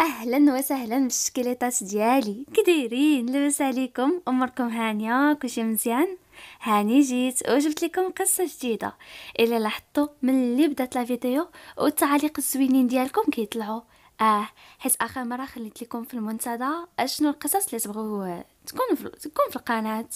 أهلا وسهلا بالشكليطات ديالي. كدايرين لاباس عليكم اموركم هانية كلشي مزيان. هاني جيت وجبت لكم قصة جديدة. إلا لاحظتوا ملي بدات لا فيديو والتعاليق الزوينين ديالكم كيطلعوا. آه حيت آخر مرة خليت لكم في المنتدى أشنو القصص اللي تبغوا تكون في تكون في القناة.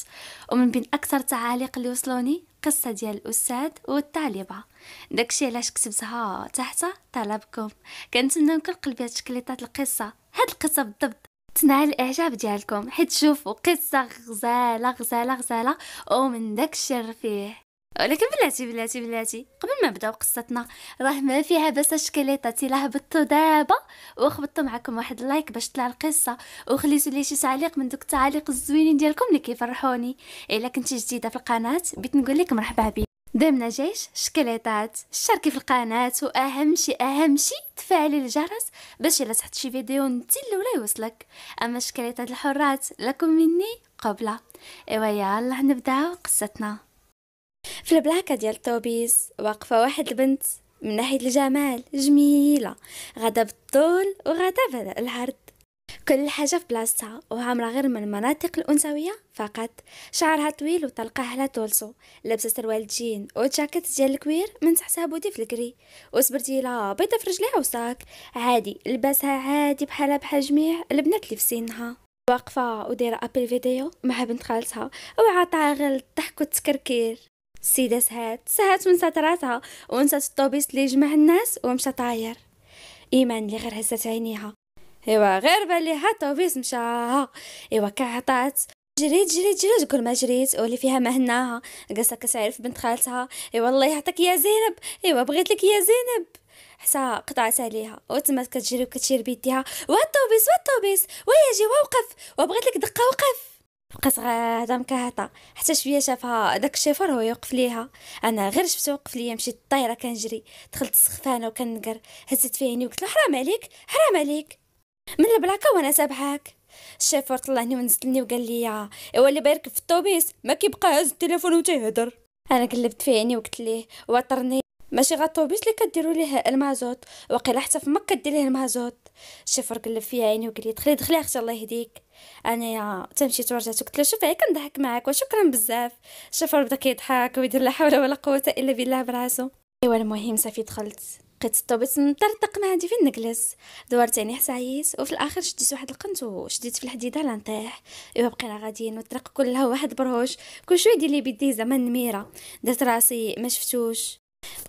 ومن بين أكثر التعاليق اللي وصلوني قصة ديال الأستاذ والطالبه داكشي علاش كتبتها تحت طلبكم. كنتمنى من كل قلبي تشكليطات القصة. هاد القصة بالضبط تنال الإعجاب ديالكم. حيت شوفوا قصة غزالة غزالة غزالة. ومن داكشي الرفيع ولكن بلاتي بلاتي بلاتي. قبل ما نبداو قصتنا راه ما فيها بس شكليطات الا هبطتو دابا وخبطتو معكم واحد ال like باش تطلع القصة. وخليتو لي شي تعليق من دوك التعاليق الزوينين ديالكم اللي كيفرحوني. إلا كنتي جديدة في القناة بغيت نقول لك مرحبا بك ضمن جيش شكليطات. اشتركي في القناة وأهم شي أهم شي تفعلي الجرس باش إلا تحط شي فيديو نتي ولا يوصلك. أما شكليطات الحرات لكم مني قبلة. إيوا يلا نبداو قصتنا. في البلاكة ديال الطوبيس واقفة واحد البنت من ناحية الجمال جميلة غدا بالطول وغدا بالعرض كل حاجة في بلاصتها وعامرة غير من المناطق الأنثوية فقط. شعرها طويل وطلقه على طولو لابسة سروال جين وجاكيت ديال الكوير من تحتها body في ال gris. وسبرتيلة بيضة في رجليها وساك. عادي لباسها عادي بحالها بحال جميع البنات اللي في سنها. واقفة ودايرة appel vidéo مع بنت خالتها وعطاها غير الضحك والتكركير السيدة سهات سهات من هضرتها ونسات الطوبيس اللي جمع الناس ومشى طاير إيمان اللي غير هزت عينيها. إيوا غير بالي طوبيس مشى إيوا كعطات. جريت جريت جريت كل ما جريت واللي فيها ما هناها. قصة كتعرف بنت خالتها. إيوا الله يعطيك يا زينب. إيوا بغيت لك يا زينب. حتى قطعت عليها. وتمات كتجري وكتشير بيديها. والطوبيس والطوبيس ويا جي وقف وبغيت لك دقة وقف. بقات غادا مكهطة حتى شوية شافها داك الشيفور هو يوقف ليها. أنا غير شفته وقف ليا مشيت طايرة كنجري. دخلت السخفانه وكنقر. هزت في عيني وقلت له حرام عليك حرام عليك. من البلاكة وأنا سابحاك. الشيفور طلعني ونزلني وقال لي ايوا اللي بيركب في الطوبيس ما كيبقى هز التليفون وتيهضر أنا قلبت في عيني وقلت ليه وطرني ماشي غا الطوبيس اللي كديروا ليه المازوت وقيلا حتى فمك كدير ليه المازوت. الشيفور قلب في عيني وقال لي دخلي دخلي أختي الله يهديك. أنا تمشيت ورجعت قلت له شوف هيك نضحك معاك وشكرا بزاف. الشيفور بدا كيضحك ويدير لا حول ولا قوة إلا بالله براسو. أيوا المهم صافي دخلت. لقيت الطوبيس مطرطق ما عندي فين نجلس؟ دورت عيني حتى عييت وفي الآخر شديت واحد القنت وشديت في الحديدة لنطيح أيوا بقينا غاديين والطريق كلها واحد بروش كل شوية يدير لي بيديه زعما النميره درت راسي ما شفتوش.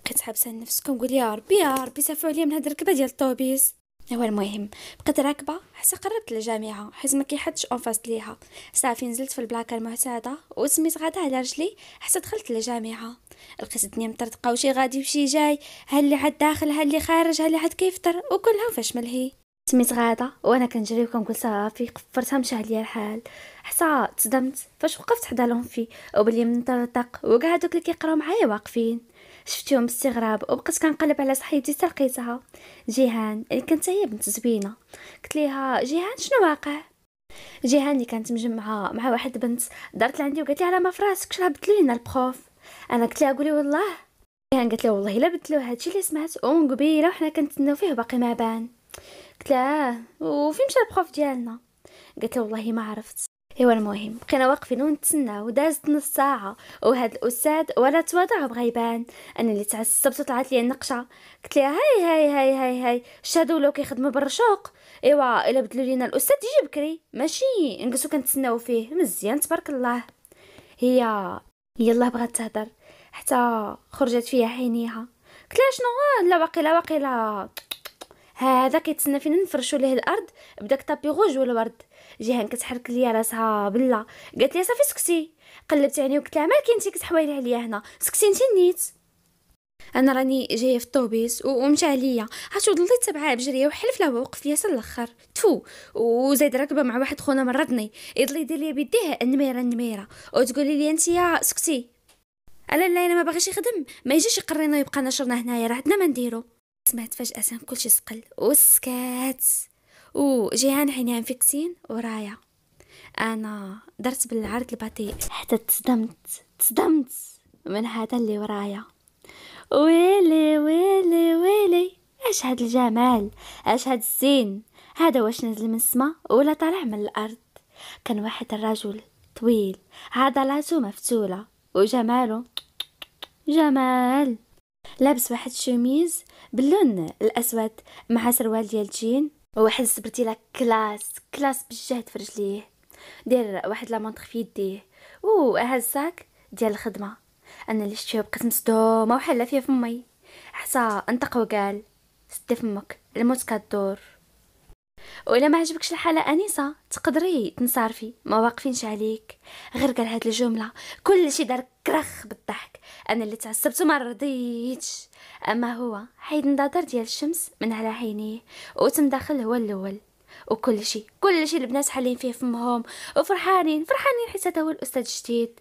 بقيت حابسه النفس. كنقول يا ربي يا ربي سافوا عليا من هاد الركبة ديال الطوبيس هو المهم بقيت راكبة حتى قربت للجامعة حيت ما كيحدش اونفاس ليها. صافي نزلت في البلاكة المعتادة وسميت غادا على رجلي حتى دخلت للجامعة. لقيت الدنيا مطرطقة وشي غادي وشي جاي ها اللي عاد داخل ها اللي خارج ها اللي عاد كيفطر وكلها فاش ملهي. سميت غادا وأنا كنجري وكنقول صافي قفرتها مشى عليا الحال. حتى تصدمت فاش وقفت حدا لونفي وبلي منطرطق وكاع دوك اللي كيقراو معايا واقفين. شفتيهم باستغراب وبقيت كنقلب على صحيتي حتى لقيتها. جيهان اللي كانت هي بنت زبينه قلت ليها جيهان شنو واقع؟ جيهان اللي كانت مجمعة مع واحد بنت دارت لعندي وقالت لي على ما فراسك شرا بدلو لينا البروف أنا قلت لها قولي والله. جيهان قالت لي والله إلا بدلو هادشي اللي سمعت ومن قبيله وحنا كنتسناو فيه باقي ما بان. قلت لها وفين مشى البروف ديالنا؟ قالت لي والله ما عرفت. إيوا المهم بقينا واقفين ونتسناو ودازت نص ساعة وهاد الأستاذ ولا تواضع بغا يبان أنا اللي تعصبت وطلعت لي النقشة. قلت لها هاي هاي هاي هاي هاي شادو لو كيخدموا بالرشوق. إيوا إلا بدلوا لينا الأستاذ يجي بكري. ماشي نجلسو كنتسناو فيه. مزيان تبارك الله. هي يلا بغات تهضر حتى خرجت فيها عينيها قلت لها شنو؟ لا واقيلا واقيلا. هذا كيتسنى فينا نفرشوا ليه الأرض؟ بداك طابي غوج والورد. جيهان كتحرك ليا راسها بلا قالت لي صافي سكتي. قلبت عيني وقلت لها مالك انت كتحوايلي عليا هنا. سكتي انت نيت. أنا راني جاية في الطوبيس ومشى عليا. عرفتي ضليت تبعها بجريه وحلف له وقف ليا الآخر تفو. وزيد راكبة مع واحد خونا مرضني يضل يدير لي بيديه النميره النميرة. وتقولي لي انت يا سكتي. ألا لا أنا ما باغيش يخدم. ما يجيش يقرينا يبقى نشرنا هنايا. راه عندنا ما نديرو. سمعت فجأة كلشي سقل. وسكات وجيهان عينيها مفكسين ورايا. أنا درت بالعرض البطيء حتى تصدمت تصدمت من هذا اللي ورايا. ويلي ويلي ويلي اش هاد الجمال؟ اش هاد الزين؟ هذا واش نزل من السما ولا طالع من الأرض؟ كان واحد الرجل طويل عضلاته مفتولة وجماله جمال. لابس واحد الشوميز باللون الأسود مع سروال ديال جين وواحد السبرتيله classe classe بالجهد في رجليه. دير واحد لا مونطخ في يديه. وهز ساك ديال الخدمة. أنا اللي شفتيه بقيت مصدومة وحله فيها فمي حتى انطق وقال سدي فمك الموت كدور. ولا ما عجبكش الحالة انسه تقدري تنصرفي. ما واقفينش عليك. غير قال هاد الجملة. كل شي دار كرخ بالضحك. أنا اللي تعصبت وما رضيتش. أما هو حيد النظر ديال الشمس من على عينيه وتم داخل هو الأول. وكل شيء كل شيء البنات حالين فيه فمهم. وفرحانين فرحانين حيت هذا هو الأستاذ الجديد.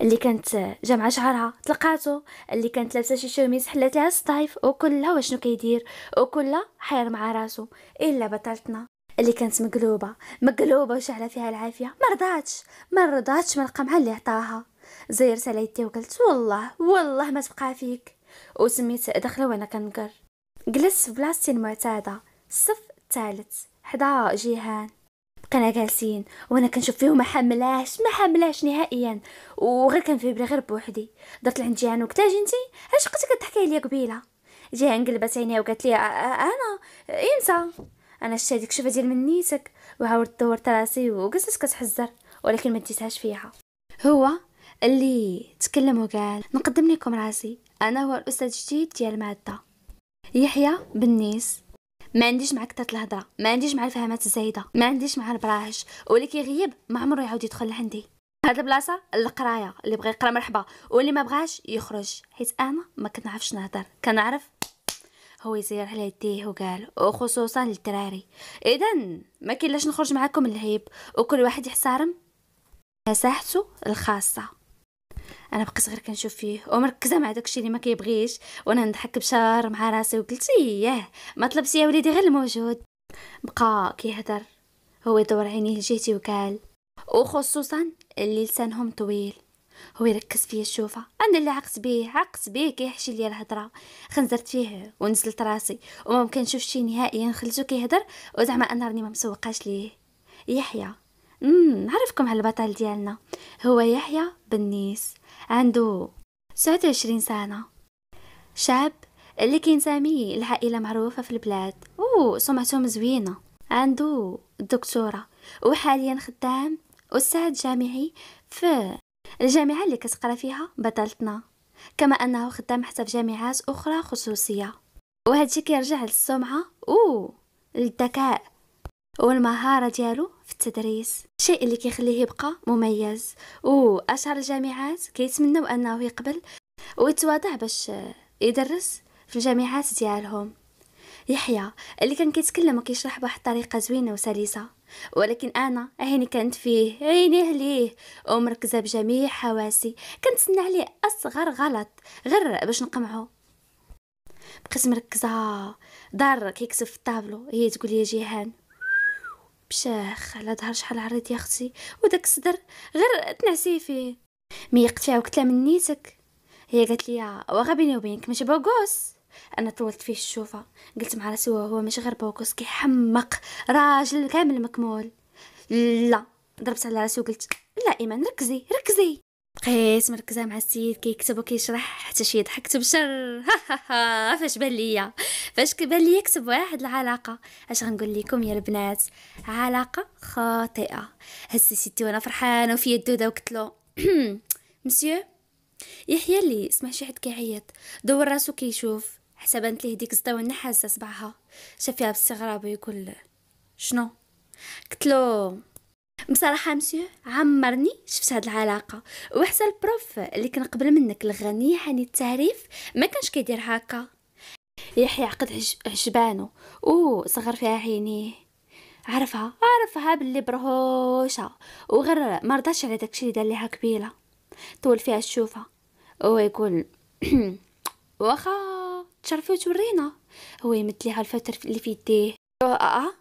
اللي كانت جامعة شعرها تلقاتو اللي كانت لابسة شي شوميز حلات لها السطايف وكلها واشنو كيدير وكلها حير مع راسو إلا بطلتنا. اللي كانت مقلوبة مقلوبة وشعلة فيها العافية. ما رضاتش ما رضاتش من القمعه اللي عطاها. زيرت على يدي وقلت والله والله ما تبقى فيك. وسميت دخله وأنا كنقر. جلست في بلاصتي المعتادة. الصف الثالث حدا جيهان. بقينا جالسين وأنا كنشوف فيهم ما حملاش ما حملاش نهائيا. وغير كان في بلي غير بوحدي. درت لعند جيهان وقتها انتي اش كنتي كتحكي ليا قبيلة؟ جيهان قلبت عينيها وقالت لي أنا إنت. أنا شتا ديك الشوفه ديال منيتك وعاودت دورت راسي وقصت كتحزر ولكن ما ديتهاش فيها. هو اللي تكلم وقال نقدم لكم راسي. أنا هو الأستاذ الجديد ديال الماده يحيى بنيس ما عنديش مع كثرة الهضرة ما عنديش مع الفهمات الزايدة. ما عنديش مع البراهش. واللي كيغيب ما عمره يعاود يدخل لعندي. هاد البلاصة القراية. اللي بغى يقرأ مرحبا. واللي ما بغاش يخرج. حيت أنا ما كنعرفش نهضر. كنعرف هو يزير على يديه وقال وخصوصا للدراري. اذا ما كاين لاش نخرج معاكم اللهيب وكل واحد يحترم مساحته الخاصة. أنا بقيت غير كنشوف فيه. ومركزه مع داكشي اللي ما كيبغيش. وأنا نضحك بشار مع راسي وقلت اييه ما طلبتي يا وليدي غير الموجود. بقى كيهدر. هو يدور عينيه لجهتي وقال وخصوصا اللي لسانهم طويل. هو يركز فيا الشوفة أنا اللي عقت بيه عقت بيه كيحشي ليا الهضره خنزرت فيه ونزلت راسي. وما كنشوف شي نهائيا خليتو كيهدر. وزعما أنا راني ما مسوقاش ليه. يحيى. نعرفكم على البطل ديالنا. هو يحيى بنيس عنده سبعة وعشرين سنة. شاب اللي كينسامي العائلة معروفة في البلاد. وسمعتهم زوينة. عنده دكتورة. وحاليا خدام أستاذ جامعي في الجامعة اللي كتقرأ فيها بطلتنا. كما أنه خدام حتى في جامعات أخرى خصوصية. وهادشي كيرجع للسمعة. و للذكاء. والمهارة ديالو في التدريس. الشيء اللي كيخليه يبقى مميز. واشهر الجامعات كيتمنوا أنه يقبل ويتواضع باش يدرس في الجامعات ديالهم. يحيى اللي كان كيتكلم وكيشرح بواحد الطريقة زوينة وسلسه ولكن أنا عيني كانت فيه عينيه ليه. ومركزه بجميع حواسي. كنتسنى عليه أصغر غلط غير باش نقمعه بقيت مركزة. دار كيكتب في الطابلو. هي تقول لي جيهان. بشاخ على ظهر شحال عريض يا أختي؟ وداك الصدر غير تنعسي فيه. ميقت فيها وقلت لها من نيتك هي قالت لي واغا بيني وبينك ماشي بوغوس أنا طولت فيه الشوفة. قلت مع راسي هو ماشي غير بوغوس كيحمق. راجل كامل مكمول. لا. ضربت على راسي وقلت لا إيمان ركزي ركزي. بقيت مركزة مع السيد كيكتب وكيشرح حتى شي ضحكت بشر فاش بان ليا؟ فاش بان ليا كتب واحد العلاقة. اش غنقول لكم يا البنات؟ علاقة خاطئة. هسي ستي وأنا فرحانة وفي الدوده وقلت له مسيو يحيى اللي سمع شي حد كيعيط. دور راسو كيشوف. حتى بانت ليه ديك الزطاوه نحاسه صبعها شاف فيها باستغراب ويقول شنو؟ قلت له بصراحة مسيو عمرني شفت هاد العلاقة وحتى البروف اللي كان قبل منك الغني عن التعريف ما كانش كيدير هكا. يحيى عقد عجبانو وصغر فيها عينيه. عرفها عرفها باللي برهوشة وغير ما رضاش على داكشي اللي دار ليها قبيلة. طول فيها الشوفة هو يقول واخا تشرفي وتورينا هو يمد ليها الفتر اللي في يديه. آه آه.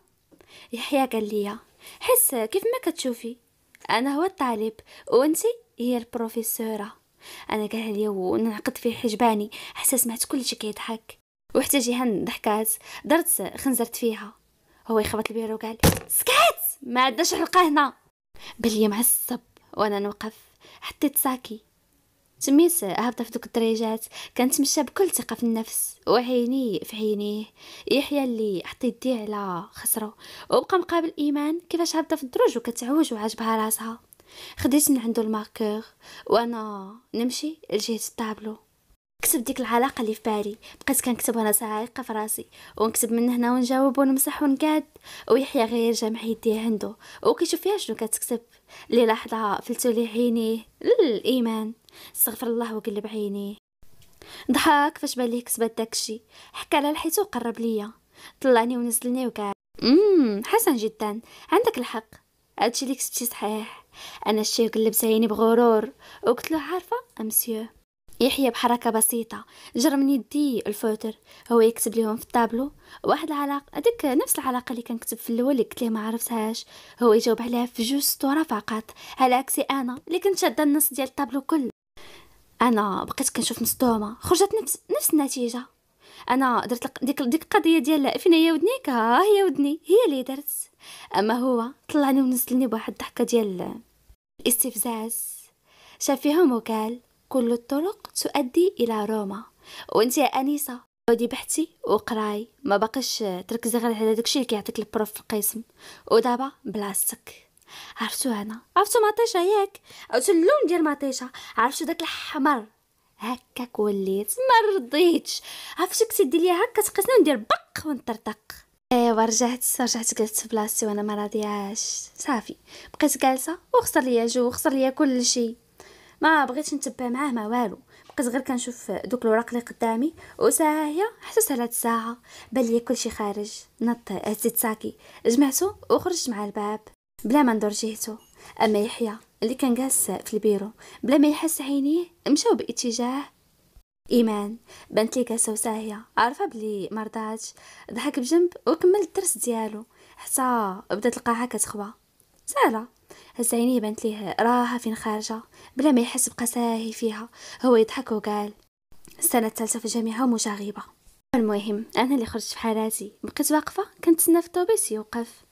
يحيى قال لي حس كيف ما كتشوفي؟ أنا هو الطالب وانتي هي البروفيسورة. أنا قال لي ونعقد فيه حجباني حتى سمعت كل شي كيضحك. وحتى جيهان ضحكات درت خنزرت فيها. هو يخبط البيرو وقال سكات ما عندناش حلقه هنا. بلي معصب وأنا نوقف. حطيت ساكي تميت هابطة في دوك الدريجات كنتمشى بكل ثقة في النفس وعيني في عينيه. يحيى اللي حطيت يديه على خصرو. وبقى مقابل ايمان كيفاش هابطة في الدروج وكتعوج وعاجبها راسها. خديت من عنده ال marqueur وأنا نمشي لجهة الطابلو كتب ديك العلاقة اللي في بالي. بقيت كنكتب وأنا سايقة في راسي. ونكتب من هنا ونجاوب ونمسح ونقاد ويحيى غير جامع يديه عنده. وكيشوف فيها شنو كتكتب. لي لحظة فلتو لي عينيه لإيمان. استغفر الله وقلب عينيه ضحك فاش بان ليه كتبات داكشي حك على لحيتو وقرب ليا. طلعني ونزلني وقال أمم حسن جدا. عندك الحق. هادشي اللي كتبتي صحيح. أنا الشي قلبت عيني بغرور. وقلت له عارفة امسيو يحيى بحركة بسيطة. جر من يدي ال feutre. هو يكتب لهم في الطابلو واحد العلاقة هذيك نفس العلاقة اللي كنكتب في الأول اللي قلت ليه ما عرفتهاش. هو يجاوب عليها في جوج سطورة فقط. على عكسي أنا اللي كنت شادة النص ديال الطابلو كل. أنا بقيت كنشوف مصدومة. خرجت نفس نفس النتيجة. أنا درت ديك ديك القضية ديال فين هي ودنيك ها هي ودني. هي اللي درت. أما هو طلعني ونزلني بواحد الضحكة ديال الاستفزاز. شاف فيهم وقال كل الطرق تؤدي إلى روما. وأنت يا أنيسة عودي بحثي وقراي. ما بقاش تركزي غير على داكشي اللي كيعطيك البروف في القسم. ودابا بلاصتك. عرفتو أنا؟ عرفتو مطيشه ياك؟ عرفتو اللون ديال مطيشه عرفتو داك الأحمر؟ هكاك وليت ما رضيتش. عرفتي كنتي ليا هكا تقسنا ندير بق ونطرطق. ايوا رجعت رجعت جلست في بلاصتي وأنا ما راضياش. صافي. بقيت جالسة وخسر ليا جو وخسر ليا كل شيء. ما بغيتش نتبع معاه ما والو. بقيت غير كنشوف دوك الوراق اللي قدامي وساعة هي حتى سالات الساعة بان ليا كلشي خارج. نط هزيت ساكي. جمعتو وخرجت مع الباب. بلا ما ندور جهتو. أما يحيى اللي كان جالس في البيرو بلا ما يحس عينيه مشاو باتجاه إيمان. بنت لي جالسة وساهيه عارفة بلي مرضاتش ضحك بجنب وكمل الدرس ديالو. حتى بدات القاعه كتخوى سالا هز عينيه بانت ليه راها فين خارجة؟ بلا ما يحس بقى ساهي فيها. هو يضحك وقال السنة الثالثة في الجامعة ومشاغبه المهم أنا اللي خرجت في حالاتي. بقيت واقفة كنتسنى في الطوبيس يوقف.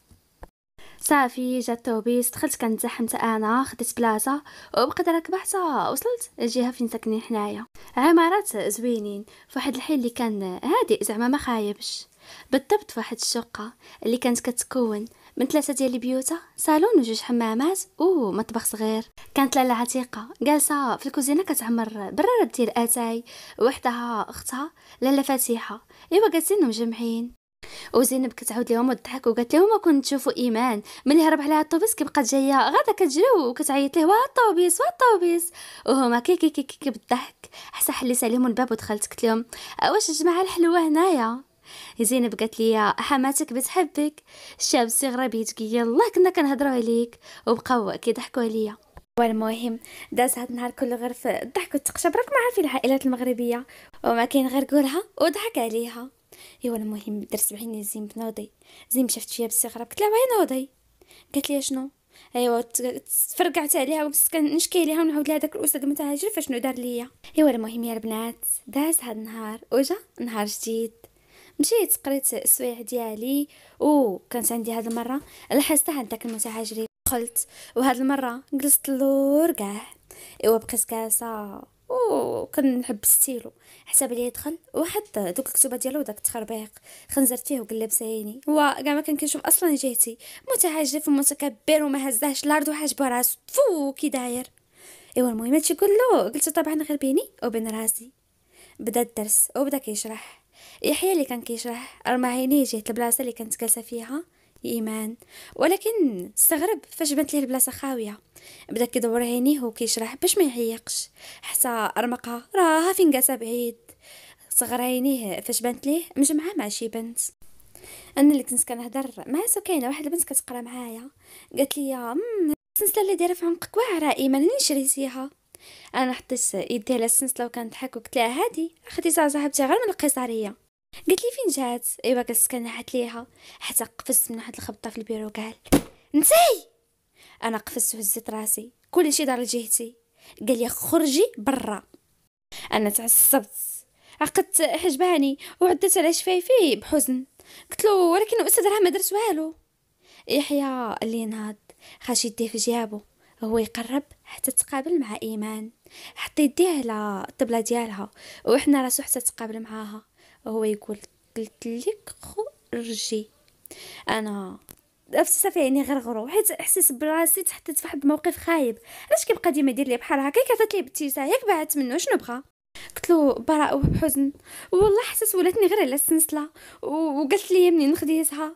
صافي جا الطوبيس دخلت كنتزحمت أنا خديت بلاصة وبقيت راكبه حتى وصلت؟ الجهة فين ساكنين حنايا؟ عمارات زوينين. فواحد الحي اللي كان هادئ زعما ما خايبش. بالضبط فواحد الشقة اللي كانت كتكون. من ثلاثة ديال البيوتا صالون وجوج حمامات ومطبخ صغير. كانت لاله عتيقة. جالسة في الكوزينة كتعمر براد ديال آتاي وحداها أختها لاله فاتحة. أيوا جالسين مجمعين وزينب كتعاود لهم وتضحك وقالت لهم ما كنت تشوفوا إيمان. ملي هرب عليها الطوبيس كيبقى جاية غادا كتجري وكتعيط ليه واه الطوبيس واه الطوبيس وهما كي كي, كي, كي بالضحك. حتى حليت عليهم الباب ودخلت. قلت لهم واش الجماعه الحلوة هنايا؟ زينب قالت لي حماتك بتحبك الشاب الصغيره بيتك يلا كنا كنهضروا عليك. وبقاو كيضحكوا عليا. والمهم داز هاد النهار كله غير في الضحك والتقشب راك ما عارفين العائلات المغربية. وما كاين غير قولها وضحك عليها. إيوا المهم درت بعيني زين بنوضي. زين شفت فيها بالصغرى قلت لها وين نوضي؟ قالت لي شنو؟ إيوا تفرقعت عليها وكنت نشكي ليها ونعاود لها داك الأستاذ المتهجر فشنو دار ليا؟ إيوا المهم يا البنات داز هاد النهار وجا نهار جديد. مشيت قريت السوايع ديالي وكانت عندي هاد المرة لاحظت عند داك المتهاجري دخلت وهاد المرة جلست اللور كاع. إيوا بقيت جالسه وكنحب ستيلو. حسب لي يدخل وحط دوك الكتوبة ديالو وداك التخربيق. خنزرت فيه وقلب عيني هو كاع ما كان كنشوف أصلا جهتي متعجب ومتكبر وما هزاهش الأرض وحاجب راسو. فو كي داير. إيوا المهم هادشي كله قلت طبعا غير بيني وبين راسي. بدأ الدرس وبدأ كيشرح. يحيى اللي كان كيشرح رمى جهه البلاصه اللي كانت جالسة فيها إيمان. ولكن استغرب فاش بانت ليه البلاصة خاوية. بدا كيدور عينيه وكيشرح باش ما يعيقش حتى رمقها راها فين جالسة بعيد. صغر عينيه فاش بانت ليه مجمعة مع شي بنت. أنا اللي كنت كنهضر مع سكينة واحد البنت كتقرأ معايا. قالت لي السنسله اللي دايرة في عنقك واعرة إيمان منين شريتيها؟ أنا حطيت يدي على السنسله وكنضحك وقلت لها هادي اخديتها صاحبتي غير من القيصريه قالت لي فين جات؟ ايوا جلست كنحت ليها. حتى قفزت من واحد الخبطه في البيرو قال نتي أنا قفزت وهزيت راسي. كل شي دار لجهتي. قال لي خرجي برا. أنا تعصبت. عقدت حجباني وعدت على شفايفي بحزن. قلت له ولكن الأستاذ راه ما درت والو. يحيى اللي نهض خاش يديه في جيابو. هو يقرب حتى تقابل مع إيمان حتى يديه على الطبلة ديالها وحنا راسو حتى تقابل معاها. وهو يقول قلت لك خرجي أنا صافي يعني غرغرو حيت احسس براسي تحطيت في واحد الموقف خايب. علاش كيبقى ديما يدير لي بحال هكا؟ كيعطيت لي بتيسه ياك بعت منه شنو بغا؟ قلت له براء وبحزن والله حسيت ولاتني غير على السنسلة وقالت لي منين خديتها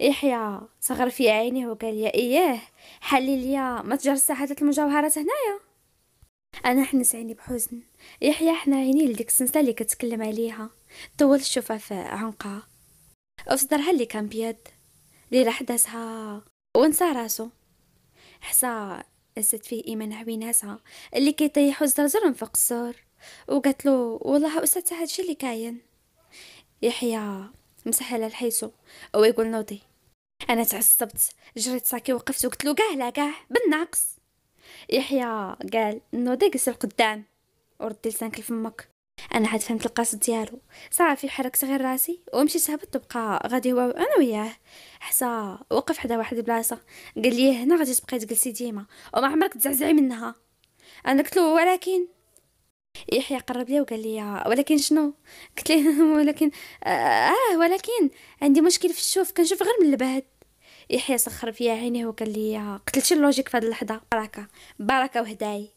يحيى صغر في عينيه وقال لي إياه حلي لي ما تجرس حتى المجوهرات هنايا. أنا حنس عيني بحزن. يحيى حنا عيني لديك السنسلة اللي كتكلم عليها. طول الشوفه في عنقها وفي صدرها اللي كان بيد. اللي راح داسها ونسى راسو. حسا هزت فيه إيمان عويناتها اللي كيطيحو الزرزر من فوق السور وقالت له والله أستاذ هادشي اللي كاين. يحيى مسح على الحيسو ويقول نوضي أنا تعصبت جريت ساكي وقفت وقلت له كاع لا كاع بالناقص. يحيى قال نوضي قصر قدام وردي لسانك لفمك. أنا عاد فهمت القصد ديالو. صافي حركت غير راسي ومشيت هبط وبقى غادي هو أنا وياه. حتى وقف حدا واحد البلاصة قال لي هنا غادي تبقاي تجلسي ديما وما عمرك تزعزعي منها. أنا قلت له ولكن؟ يحيى قرب لي وقال لي ولكن شنو؟ قلت له ولكن آه ولكن عندي مشكل في الشوف كنشوف غير من البعد يحيى سخر فيا عينيه وقال لي شي ال logique في هذه اللحظة؟ بركة بركة وهداي.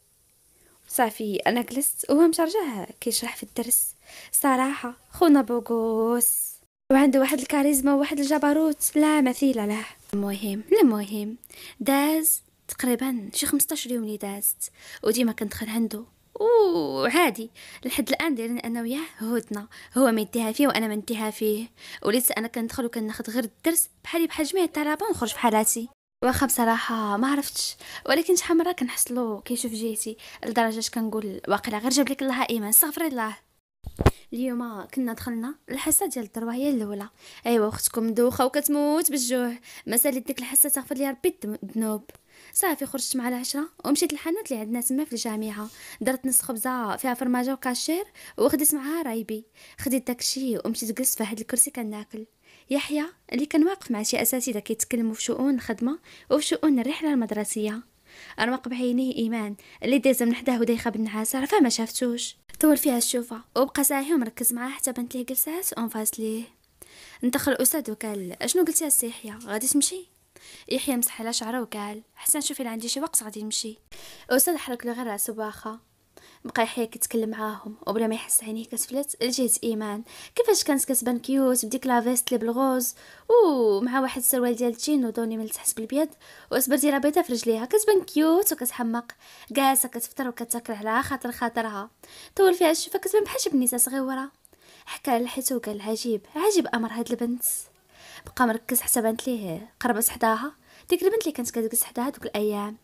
صافي أنا جلست وهو مشا رجع كيشرح في الدرس. صراحة خونا بوغوس. وعنده واحد الكاريزما وواحد الجبروت. لا مثيل له المهم المهم داز تقريبا شي 15 يوم اللي دازت. وديما كندخل عنده. وعادي لحد الآن دايرين أنا وياه هودنا هو ما يديها فيه وأنا ما نديها فيه. وليت أنا كندخل وكناخذ غير الدرس بحالي بحال جميع الطلبة ونخرج بحالاتي واخا بصراحة ما عرفتش. ولكن شحال مرة كنحس له كيشوف جهتي لدرجة كنقول واقيلا غير جاب لك الله ايمان استغفر الله. اليوم كنا دخلنا الحصه ديال الدروه هي الأولى. أيوا أختكم مدوخه وكتموت بالجوع. ما سالت ديك الحصة تغفر لي ربي الذنوب. صافي خرجت مع العشرة ومشيت للحانوت اللي عندنا تما في الجامعة. درت نص خبزة فيها فرماجة وكاشير وخديت معاها رايبي. خديت داكشي ومشيت جلست في واحد الكرسي كناكل. يحيى اللي كان واقف مع شي أساتذة كيتكلموا في شؤون الخدمة وفي شؤون الرحلة المدرسية. رمق بعينيه إيمان. اللي دايزه من حداه ودايخة بالنعاس عرفها ما شافتوش. طول فيها الشوفة وبقى ساهي ومركز معاه حتى بنت ليه جلسات en face ليه انتقل الأستاذ وقال أشنو قلتي يا يحيى؟ غادي تمشي؟ يحيى مسح على شعره وقال حسن شوفي عندي شي وقت غادي نمشي. الأستاذ حرك له غير راسو باخا بقى يحيى كيتكلم معاهم وبلا ما يحس عينيه كتفلت لجهه إيمان. كيفاش كانت كتبان cute بديك la veste اللي بال rose ومع واحد السروال ديال تشين ودوني من تحت بالبيض وسبرديلتها بيضه في رجليها. كتبان cute وكتحمق جالسة كتفطر وكتاكل على خاطر خاطرها. طول فيها الشوفة كتبان بحال شي بنيته صغيرة. حكى الحيط وقال عجيب عجيب أمر هاد البنت. بقى مركز حتى بانت ليه قربت حداها. ديك البنت اللي كانت كتجلس حداها دوك الأيام.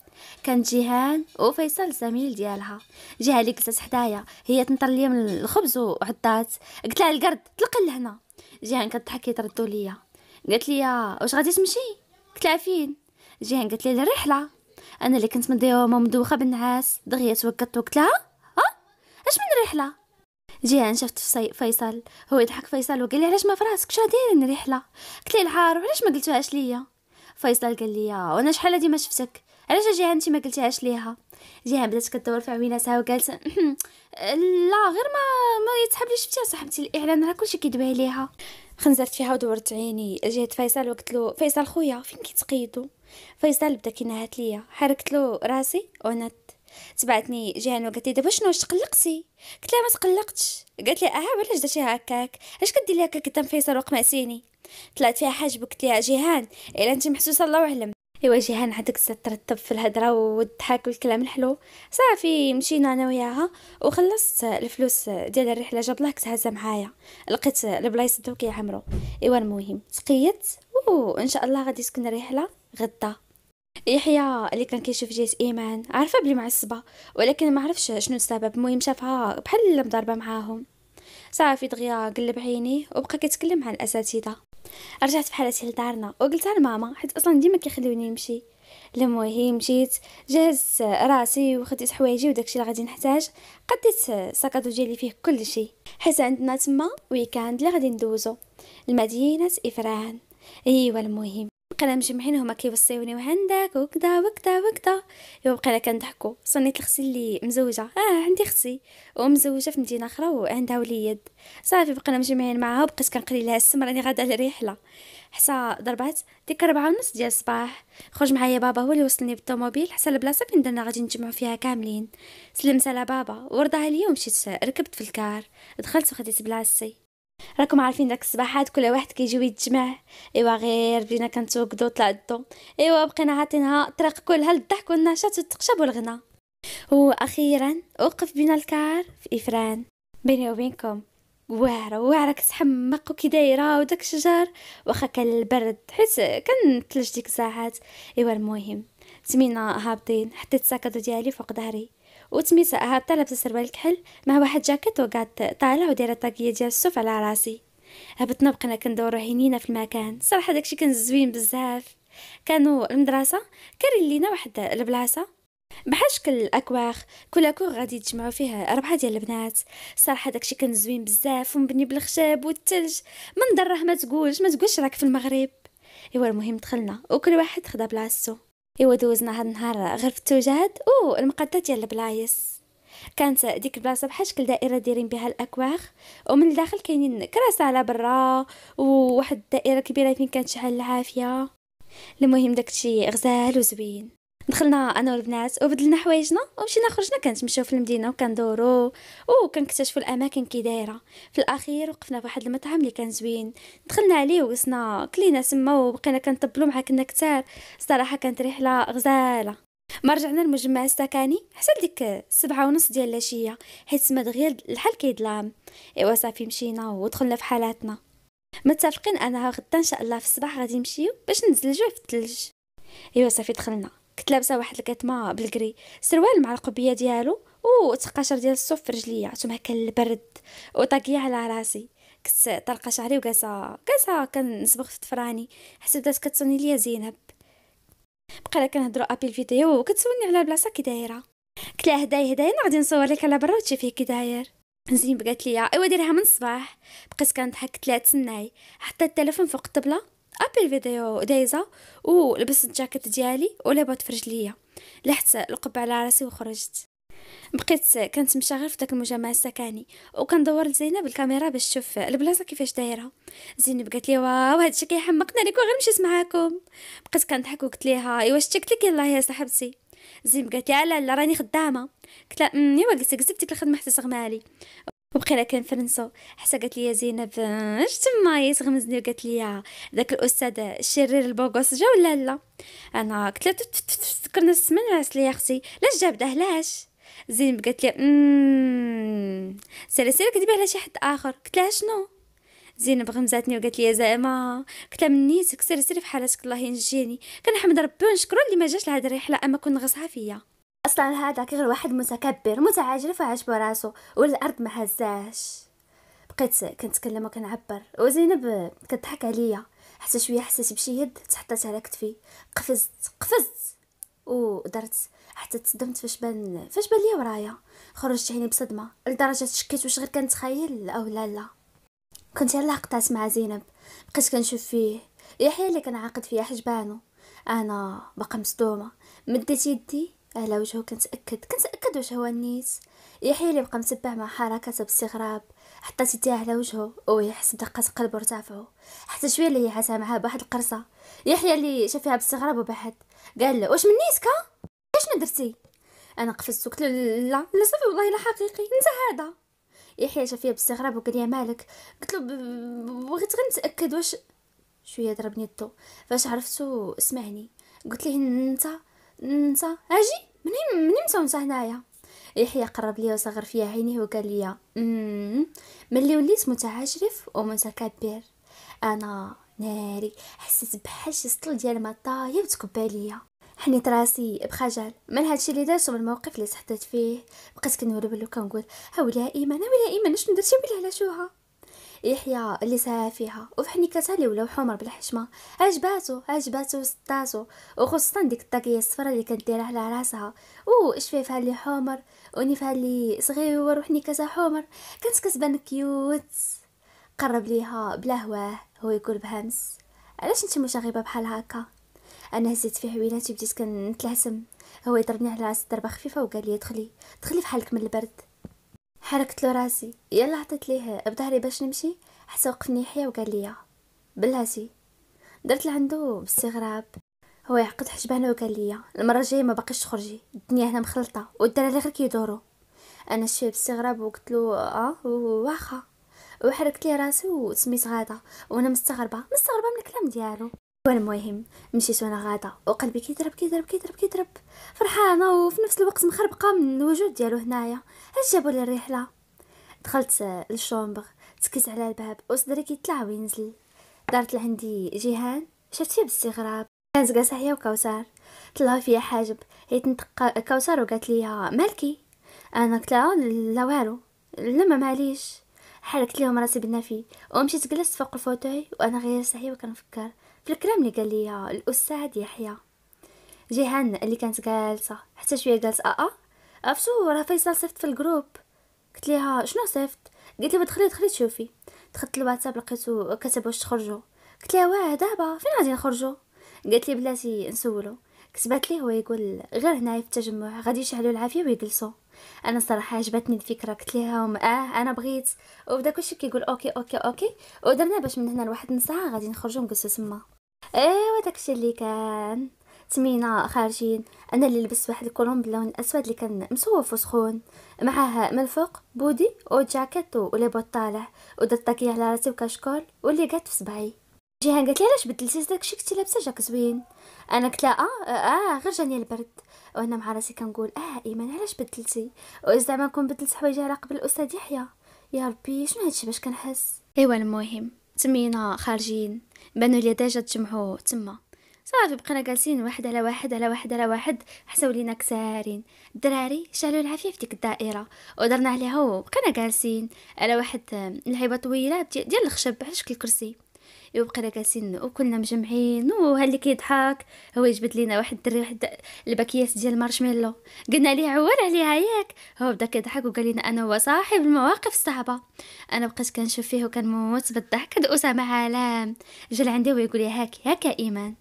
كانت جيهان وفيصل زميل ديالها. جيهان اللي جلست حدايا. هي تنطر ليا من الخبز وعطات قلت لها القرد طلق لهنا. جيهان كتضحك كيتردوا ليا. قالت لي واش غادي تمشي؟ قلت لها فين؟ جيهان قالت لي الرحله أنا اللي كنت مديومة مدوخه بالنعاس. دغيا توقدت وقلت لها ها؟ أش من رحلة؟ جيهان شفت فيصل. هو يضحك فيصل وقال لي علاش ما فراسك؟ شنو دايرين رحلة؟ قلت ليه العار وعلاش ما قلتوهاش ليا؟ فيصل قال لي وأنا شحال هادي ما شفتك؟ علاش جيهان انت ما قلتيهاش ليها؟ جيهان بدات كدور في عويناتها وقالت لا غير ما ما يتحب لي شفتي صاحبتي الإعلان راه كلشي كيدوي عليها خنزرت فيها ودورت عيني. جهه فيصل وقلت له فيصل خويا فين كيتقيدوا؟ فيصل بدا كينهات ليا. حركت له راسي ونت تبعتني جيهان وقالت لي دابا شنو واش تقلقتي؟ قلت لها ما تقلقتش. قالت لي آه علاش درتي هكاك؟ اش كدير لي هكا قدام فيصل وقمعتيني طلعت فيها حاجب قلت لها جيهان إلا أنت محسوسة الله أعلم. إيوا جيهان عندك ترتب في الهضره والضحك والكلام الحلو. صافي مشينا أنا وياها وخلصت الفلوس ديال الرحلة جاب الله كتهزا معايا. لقيت البلايص بداو كيعمرو إيوا المهم تقيت وإن شاء الله غادي تكون الرحلة غدا. يحيى اللي كان كيشوف جيت إيمان عارفة بلي معصبة ولكن ما عرفش شنو السبب المهم شافها بحال مضاربة معاهم. صافي دغيا قلب عينيه وبقى كيتكلم مع الأساتذة. رجعت بحالتي لدارنا وقلتها لماما حيت أصلا ديما كيخليوني نمشي. المهم جيت جهزت راسي وخديت حوايجي وداكشي اللي غادي نحتاج قديت sac à dos ديالي فيه كل شيء حيت عندنا تما week-end اللي غادي ندوزو. لمدينه إفران. أيوا المهم. بقينا مجمعين هما كيوصيوني. وعندك وكذا وكذا وكذا ايوا بقينا كنضحكوا صونيت لختي اللي مزوجة. آه عندي أختي ومزوجة في مدينة أخرى وعندها وليد. صافي بقينا مجمعين معاها وبقيت كنقري لها السم راني غادا رحله حتى ضربات. ديك ربعة ونص ديال الصباح. خرج معايا بابا هو اللي وصلني بالطوموبيل. حتى البلاصه فين درنا غادي نجمعوا فيها كاملين. سلمت على بابا. ورضى عليا ومشيت ركبت في الكار. دخلت وخديت بلاصتي. راكم عارفين داك الصباحات كل واحد كيجيو يتجمع. ايوا غير بدينا كنتوقدو طلعتو. ايوا بقينا عاطينها الطريق كلها للضحك والنشاط والتقشب والغنى. وأخيرا وقف بنا الكار في إفران. بيني وبينكم واعره واعرة كتحمق وكي دايره وداك الشجر. واخا كان البرد حيت كان الثلج ديك الساعات. ايوا المهم تمينا هابطين حطيت الساكادو ديالي فوق ظهري. وتميت هابطه لابسه سروال الكحل مع واحد جاكيت وقعدت طالع ودايره طاقيه ديال الصوف على راسي. هبطنا بقينا كندورو عينينا في المكان. صراحة داكشي كان زوين بزاف. كانوا المدرسة كارين لينا واحد البلاصة. بحال شكل الأكواخ كل كوخ غادي يتجمعوا فيه اربعه ديال البنات. صراحة داكشي كان زوين بزاف. ومبني بالخشب والثلج من راه ما تقولش ما تقولش راك في المغرب. ايوا المهم دخلنا وكل واحد خدا بلاصتو. إيوا دوزنا هاد النهار غير في التوجاد أو المقادة ديال البلايص. كانت ديك البلاصه بحال شكل دائرة دايرين بها الأكواخ. ومن الداخل كاينين كراسة على برا وواحد الدائرة كبيرة فين كانت كتشعل العافية. المهم داكشي غزال وزوين. دخلنا أنا والبنات وبدلنا حوايجنا ومشينا خرجنا كنتمشاو في المدينة وكندورو وكنكتشفوا الأماكن كي دايرة. في الأخير وقفنا في واحد المطعم اللي كان زوين. دخلنا عليه وقسنا كلينا تما وبقينا كنطبلوا مع كنا كتار. صراحة كانت رحلة غزالة. ما رجعنا المجمع السكني حتى ديك سبعة ونص ديال العشية حيت سما دغيا الحال كيظلام ايوا صافي مشينا ودخلنا في حالاتنا. متفقين أنها غدا إن شاء الله في الصباح غادي نمشيو باش نزلجوا في الثلج ايوا صافي دخلنا. كنت لابسة واحد الكتمه بالكري سروال مع القبية ديالو وتقاشر ديال الصوف في رجليا عشان هكا البرد وطاقيه على راسي. كنت طلقه شعري وقاسه قاسه كنصبغ في طفراني حتى بدات كتصوني ليا زينب. بقينا كنهضروا ابي الفيديو وكتسولني على البلاصه كي دايرة. قلت لها هداي هداي أنا غادي نصور لك على برا وتشوفيه كي داير. زين بقات ليا أيوا ديريها من الصباح. بقيت كنضحك قلت لها تسناي. حطيت التليفون فوق الطبلة. appel vidéo دايزة ولبست الجاكيت ديالي و les bottes في رجليا لحت القبعة على راسي وخرجت. بقيت كنتمشى غير في داك المجمع السكني وكندور لزينب الكاميرا باش تشوف البلاصة كيفاش دايرة. زينب قالت لي واو هادشي كيحمق ناري كون غير مشيت معاكم. بقيت كنضحك وقلت ليها ايوا شتي لك؟ يلاه يا صاحبتي. زينب قالت لي لا لا راني خدامة. قلت لها ايوا قلت لك ديك الخدمة حتى تغمالي وبقينا كنفرنسو. حتى قالت لي زينب اش تما يتغمزني وقالت لي داك الأستاذ الشرير البوغوس جا ولا لا؟ أنا قلت لها تفكرنا السمن عرس لي أختي لاش جاب ده؟ لاش؟ زينب قالت لي سيري سيري كتبي على شي حد آخر. قلت لها شنو؟ زينب غمزاتني وقالت لي زعما قلت لها منيتك سيري سيري في حالتك الله ينجيني. كنحمد ربي ونشكرو اللي ما جاش لهاد الرحلة أما كون غصها فيا. أصلا هذاك غير واحد متكبر متعجرف وعاجبو راسو والأرض ما هزاش بقيت كنتكلم وكنعبر. وزينب كتضحك عليا. حتى شوية حسيت بشي يد تحطات على كتفي قفزت قفزت. ودرت. حتى تصدمت فاش بان فاش بان ليا ورايا. خرجت عيني بصدمة. لدرجة شكيت واش غير كنتخيل أو لا لا. كنت يلاه قطعت مع زينب. بقيت كنشوف فيه. يحيى اللي كان عاقد فيا حجبانو. أنا باقا مصدومة. مديت يدي. على وجهه كنتاكد كنتاكد واش هو النيس؟ يحيى اللي بقى متبع مع حركاته باستغراب. حطيت يديها على وجهه ويحس بدقات قلبه ارتفعوا حتى شوية اللي يعاتها معاه بواحد القرصة. يحيى اللي شافها باستغراب وبحث. قال له واش من نيسكا اش درتي أنا قفزت وقلت له لا لا صافي والله لا حقيقي انت هذا. يحيى شاف فيا باستغراب وقال لي مالك. قلت له بغيت غير نتأكد واش شوية ضربني يدو فاش عرفتو اسمعني. قلت ليه انت انت أجي؟ منين منين انت هنايا؟ يحيى قرب ليا وصغر فيا عينيه وقال لي ملي وليت متعجرف ومتكبر أنا ناري حسيت بحال شي سطل ديال ما طايب تكب عليا حنيت راسي بخجل. من هادشي اللي دارتو من الموقف اللي تحطيت فيه؟ بقيت كنولبل وكنقول ولا إيمان ولا إيمان شنو درتي؟ على شوها. يحيى اللي ساها فيها. وفي حنيكتها اللي ولاو حمر بالحشمة. عجباتو عجباتو وسطاتو وخصوصا ديك الطاقية الصفراء اللي كانت دايرة على راسها. وشفيفها اللي حمر؟ ونيفها اللي صغيور وحنيكتها حمر. كانت كتبان كيوت. قرب ليها بلا هواه هو يقول بهمس. علاش أنت مشاغبه بحال هكا؟ أنا هزيت في حويلاتي بديت كنتلهسم. هو يضربني على راسي ضربة خفيفة وقال لي دخلي دخلي فحالك من البرد. حركت له راسي. يلا عطيت ليه بظهري باش نمشي؟ حتى وقفني يحيى وقال لي بلاتي درت لعندو باستغراب. هو يعقد حجبانه وقال لي المرة الجاية ما باقيش تخرجي الدنيا هنا مخلطة. والدراري غير كيدورو أنا شفت باستغراب وقلت له آه واخا. وحركت لي راسي وسميت غادة. وأنا مستغربة. مستغربة من الكلام ديالو. والمهم مشيت وأنا غادة. وقلبي كيضرب كيضرب كيضرب كيضرب. فرحانة وفي نفس الوقت مخربقة من الوجود ديالو هنايا. اش جابوا لي الرحله دخلت للشومبر تكيت على الباب وصدري كيطلع وينزل. دارت لعندي جيهان شفت فيها باستغراب كانت جالسة هي وكوثر. طلعوا فيا حاجب هي تنطق كوثر وقالت لي مالكي؟ أنا قلت لها لا والو. لا ما معليش حركت لهم راسي بالنفي ومشيت جلست فوق ال fauteuil وأنا غير ساهيه وكنفكر. في الكلام اللي قال لي الأستاذ يحيى. جيهان اللي كانت جالسة حتى شوية قالت آه. عرفتو راه فيصل صيفط في ال groupe. قلت ليها شنو صيفط؟ قالت لي دخلي دخلي تشوفي. دخلت الواتساب لقيتو كتب واش تخرجوا قلت لها واه دابا فين غادي نخرجوا قالت لي بلاتي نسولو. كتبات ليه هو يقول غير هنايا في التجمع غادي يشعلوا العافية ويجلسوا أنا صراحة عجبتني الفكرة. قلت لهم آه أنا بغيت. وبدا كلشي كيقول OK OK OK. ودرنا باش من هنا لواحد نص ساعة غادي نخرجوا نجلسوا تما إيوا داكشي اللي كان. تمينا خارجين. أنا اللي لبست واحد ال collant باللون الأسود اللي كان مسوف وسخون. معاه من الفوق body وجاكيت و les bottes طالع. ودرت طاكيه على راسي و cache-col واللي قعدت في صبعي. جيهان قالت لي علاش بدلتي داكشي كنتي لابسة جاك زوين؟ أنا قلت لها آه آه غير جاني البرد. وأنا مع راسي كنقول آه إيمان علاش بدلتي؟ وزعما نكون بدلت حوايجي على قبل الأستاذ يحيى. يا ربي شنو هادشي باش كنحس؟ إيوا المهم تمينا خارجين. بانوا لي ديجا تجمعوا تما. صافي بقينا جالسين واحد على واحد على واحد على واحد حسوا لينا كسارين. الدراري شالوا العافية في ديك الدائرة ودرنا عليها وبقينا جالسين على واحد لعيبة طويلة ديال الخشب على شكل كرسي. وبقينا جالسين وكلنا مجمعين وهاللي كيضحك هو يجبد لينا واحد الدري واحد الباكيات ديال المارشميلو قلنا ليه عوال عليها ياك. هو بدا كيضحك وقال لنا أنا هو صاحب المواقف الصعبة. أنا بقيت كنشوف فيه وكنموت بالضحك هاد أسامة عالم. جا لعندي ويقول لي هاك هاك إيمان.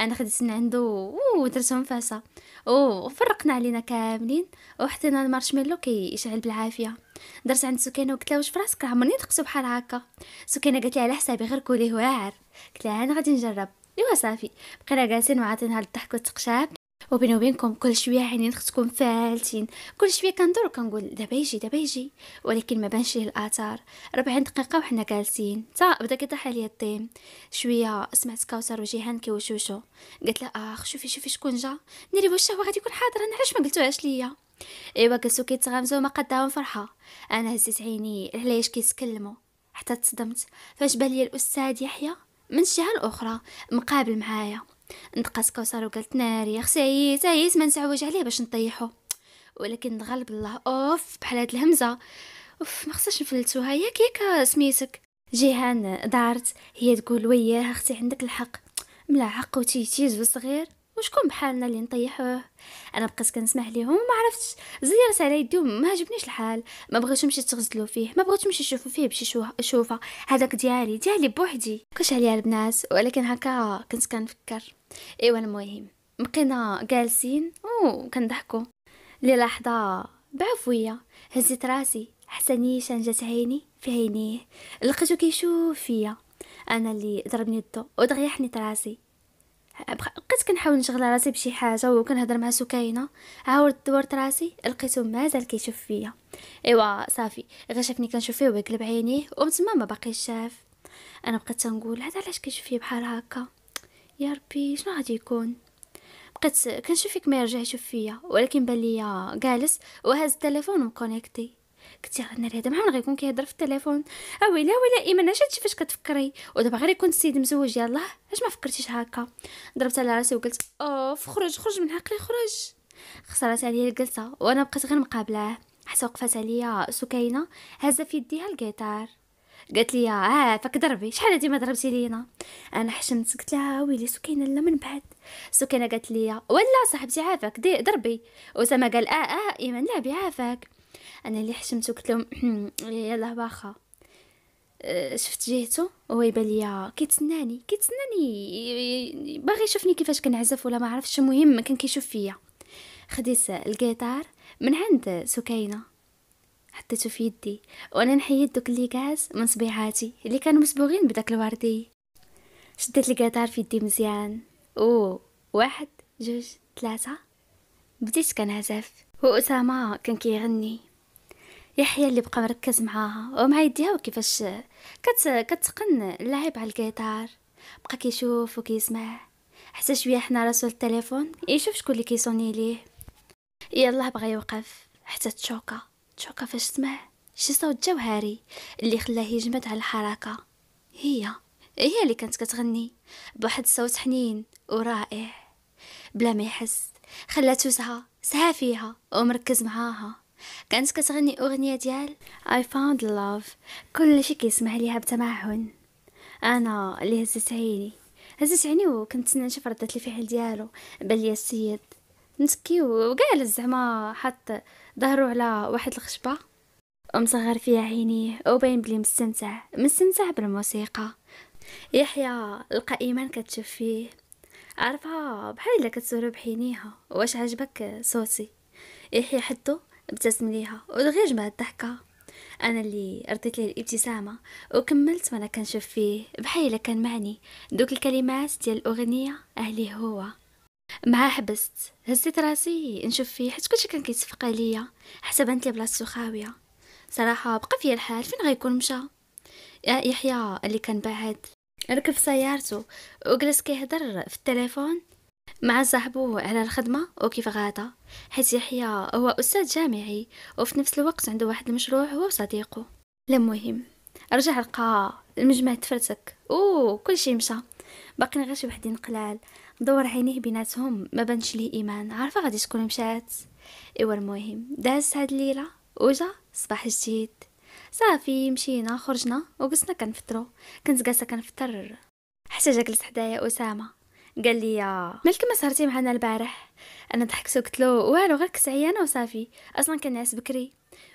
أنا خديت من عنده ودرتهم فاسه وفرقنا علينا كاملين. وحطينا المارشميلو كيشعل بالعافية. درت عند سكينة وقلت لها واش فراسك عمرني دقتو بحال هكا؟ سكينة قالت لي على حسابي غير كوليه واعر. قلت لها أنا غادي نجرب. ايوا صافي. بقينا جالسين وعاطينها الضحك والتقشاب وبيني وبينكم كل شوية عينين خصكم فالتين. كل شوية كندور وكنقول دابا يجي دابا يجي. ولكن ما بانش ليه الآثار. 40 دقيقة وحنا جالسين. تا بدا كيطيح عليا الظلام شوية سمعت كوثر وجيهان كيوشوشو. قلت لها آخ شوفي شوفي شكون جا. ناري واش هو غادي يكون حاضر؟ أنا علاش ما قلتوهاش ليا؟ إيوا جلسو كيتغامزو ما قداهم فرحة. أنا هزيت عيني. علاش كيتكلموا حتى تصدمت. فاش بان لي الأستاذ يحيى؟ من الجهة الأخرى. مقابل معايا. نطقات كوثر وقالت ناري اخ عييت عييت ما نتعوج عليه باش نطيحو. ولكن غالب الله أوف بحال هاد الهمزة. أوف ما خصناش نفلتوها ياك ياك سميتك. جيهان دارت هي تقول وياه أختي عندك الحق. ملعق وتيتيز وصغير وشكون بحالنا اللي نطيحوه؟ أنا بقيت كنسمع ليهم وما عرفتش. زيرت على يدي وما عجبنيش الحال. ما بغيتهمش يتغزلوا فيه ما بغيتهمش يشوفوا فيه بشي شوفة. هذاك ديالي ديالي بوحدي. كاش عليا البنات ولكن هكا كنت كنفكر. إيوا المهم بقينا جالسين وكنضحكوا للحظه بعفوية هزيت راسي. حتى نيشان جات عيني في عينيه. لقيتو كيشوف فيا. أنا اللي ضربني يدو ودغيا حنيت راسي. بقيت كنحاول نشغل راسي بشي حاجة وكنهضر مع سكينة. عاود دورت راسي لقيتو مازال كيشوف فيا. إيوا صافي غير شافني كنشوف فيه ويقلب عينيه ومتما ما باقيش شاف. أنا بقيت تنقول هذا علاش كيشوف فيا بحال هكا؟ يا ربي شنو غادي يكون؟ بقيت كنشوف فيك ما يرجع يشوف فيا ولكن بان ليا جالس وهز التليفون ومكونيكتي قلت يا ناري هذا معمر غيكون كيهضر في التليفون. اويلا ويلا إيمان اش هادشي فاش كتفكري. ودابا غير يكون السيد مزوج يلاه اش ما فكرتيش هكا؟ ضربت على راسي وقلت أوف خرج خرج من عقلي خرج. خسرت عليا الجلسة وأنا بقيت غير مقابلاه. حتى وقفات عليا سكينة هازه في يديها الجيتار قالت لي عافاك ضربي. شحال هادي ما ضربتي لينا؟ أنا حشمت قلت لها ويلي سكينة لا من بعد. سكينة قالت لي ولا صاحبتي عافاك دي ضربي. اسامه قال آه آه إيمان لا بعافاك. أنا اللي حشمت وقلت لهم يلا واخا. أه، شفت جهته؟ وهو يبان ليا كيتسناني كيتسناني. باغي يشوفني كيفاش كنعزف ولا ما عرفتش. المهم كان كيشوف فيا. خديت ال guitare من عند سكينة. حطيته في يدي. وأنا نحيد دوك ليكاس من صبيعاتي اللي كانوا مسبوغين بداك الوردي شديت ال guitare في يدي مزيان. أو واحد جوج ثلاثة. بديت كنعزف. وأسامة كان كيغني. يحيى اللي بقى مركز معاها. ومع يديها وكيفاش كت كتقن اللعب على الجيتار بقى كيشوف وكيسمع. حتى شوية حنا راسو التليفون يشوف شكون اللي كيصوني ليه. يلا بغى يوقف. حتى تشوكا. تشوكا فاش سمع. شي صوت جوهري اللي خلاه يجمد على الحركة. هي. هي اللي كانت كتغني. بواحد الصوت حنين ورائع. بلا ما يحس. خلاتو سها سها فيها. ومركز معاها. كانت كتغني أغنية ديال I found love. كل شي كيسمع ليها بتمعن. أنا اللي هزت عيني هزت عيني وكنت نشوف ردة الفعل ديالو. بل يا السيد مسكي وقال زعما حط ظهرو على واحد الخشبة. ومصغر فيها عينيه وباين بلي مستمتع. مستمتع بالموسيقى. يحيى لقى إيمان كتشوف فيه. عارفها بحال إلا كتسولو بحينيها. واش عجبك صوتي؟ يحيى حدو. ابتسم ليها ودغيا جمع الضحكة. أنا اللي رديت ليه الابتسامة وكملت وأنا كنشوف فيه. بحال كان معني. دوك الكلمات ديال الاغنيه أهلي هو. مع حبست. هزيت راسي نشوف فيه. حيت كلشي كان كيتفق عليا. حتى بانت لي بلاصتو خاوية. صراحة بقى فيا الحال. فين غيكون مشى؟ يحيى اللي كان بعد. ركب سيارته. وجلس كيهضر في التليفون. مع صاحبه على الخدمة وكيف غادا حيت يحيى هو أستاذ جامعي وفي نفس الوقت عنده واحد المشروع هو وصديقه المهم رجع لقى المجمع تفرتك كل شي مشى. باقي غير شي وحدين قلال دور عينيه بيناتهم ما بانش ليه إيمان. عارفة غادي تكون مشات؟ ايوا المهم. داز هاد الليلة. وجا صباح جديد. صافي مشينا خرجنا وجلسنا كنفطرو. كنت جالسة كنفطر. حتى جا جلس حدايا أسامة. قال لي مالك ما سهرتي معنا البارح. أنا ضحكت وقلت له والو غير كنت عيانة وصافي. أصلا كنعس بكري.